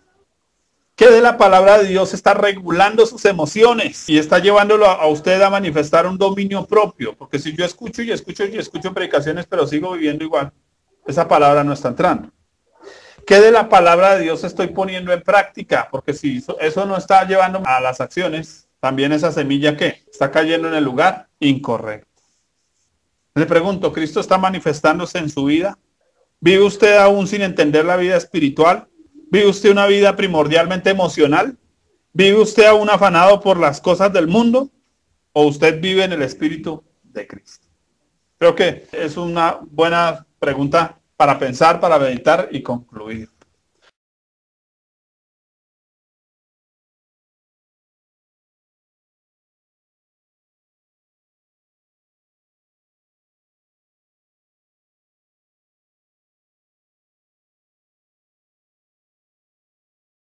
Speaker 1: ¿Qué de la palabra de Dios está regulando sus emociones y está llevándolo a, usted a manifestar un dominio propio? Porque si yo escucho y escucho y escucho predicaciones, pero sigo viviendo igual, esa palabra no está entrando. ¿Qué de la palabra de Dios estoy poniendo en práctica? Porque si eso no está llevando a las acciones, también esa semilla que está cayendo en el lugar incorrecto. Le pregunto, ¿Cristo está manifestándose en su vida? ¿Vive usted aún sin entender la vida espiritual? ¿Vive usted una vida primordialmente emocional? ¿Vive usted aún afanado por las cosas del mundo? ¿O usted vive en el espíritu de Cristo? Creo que es una buena pregunta para pensar, para meditar y concluir.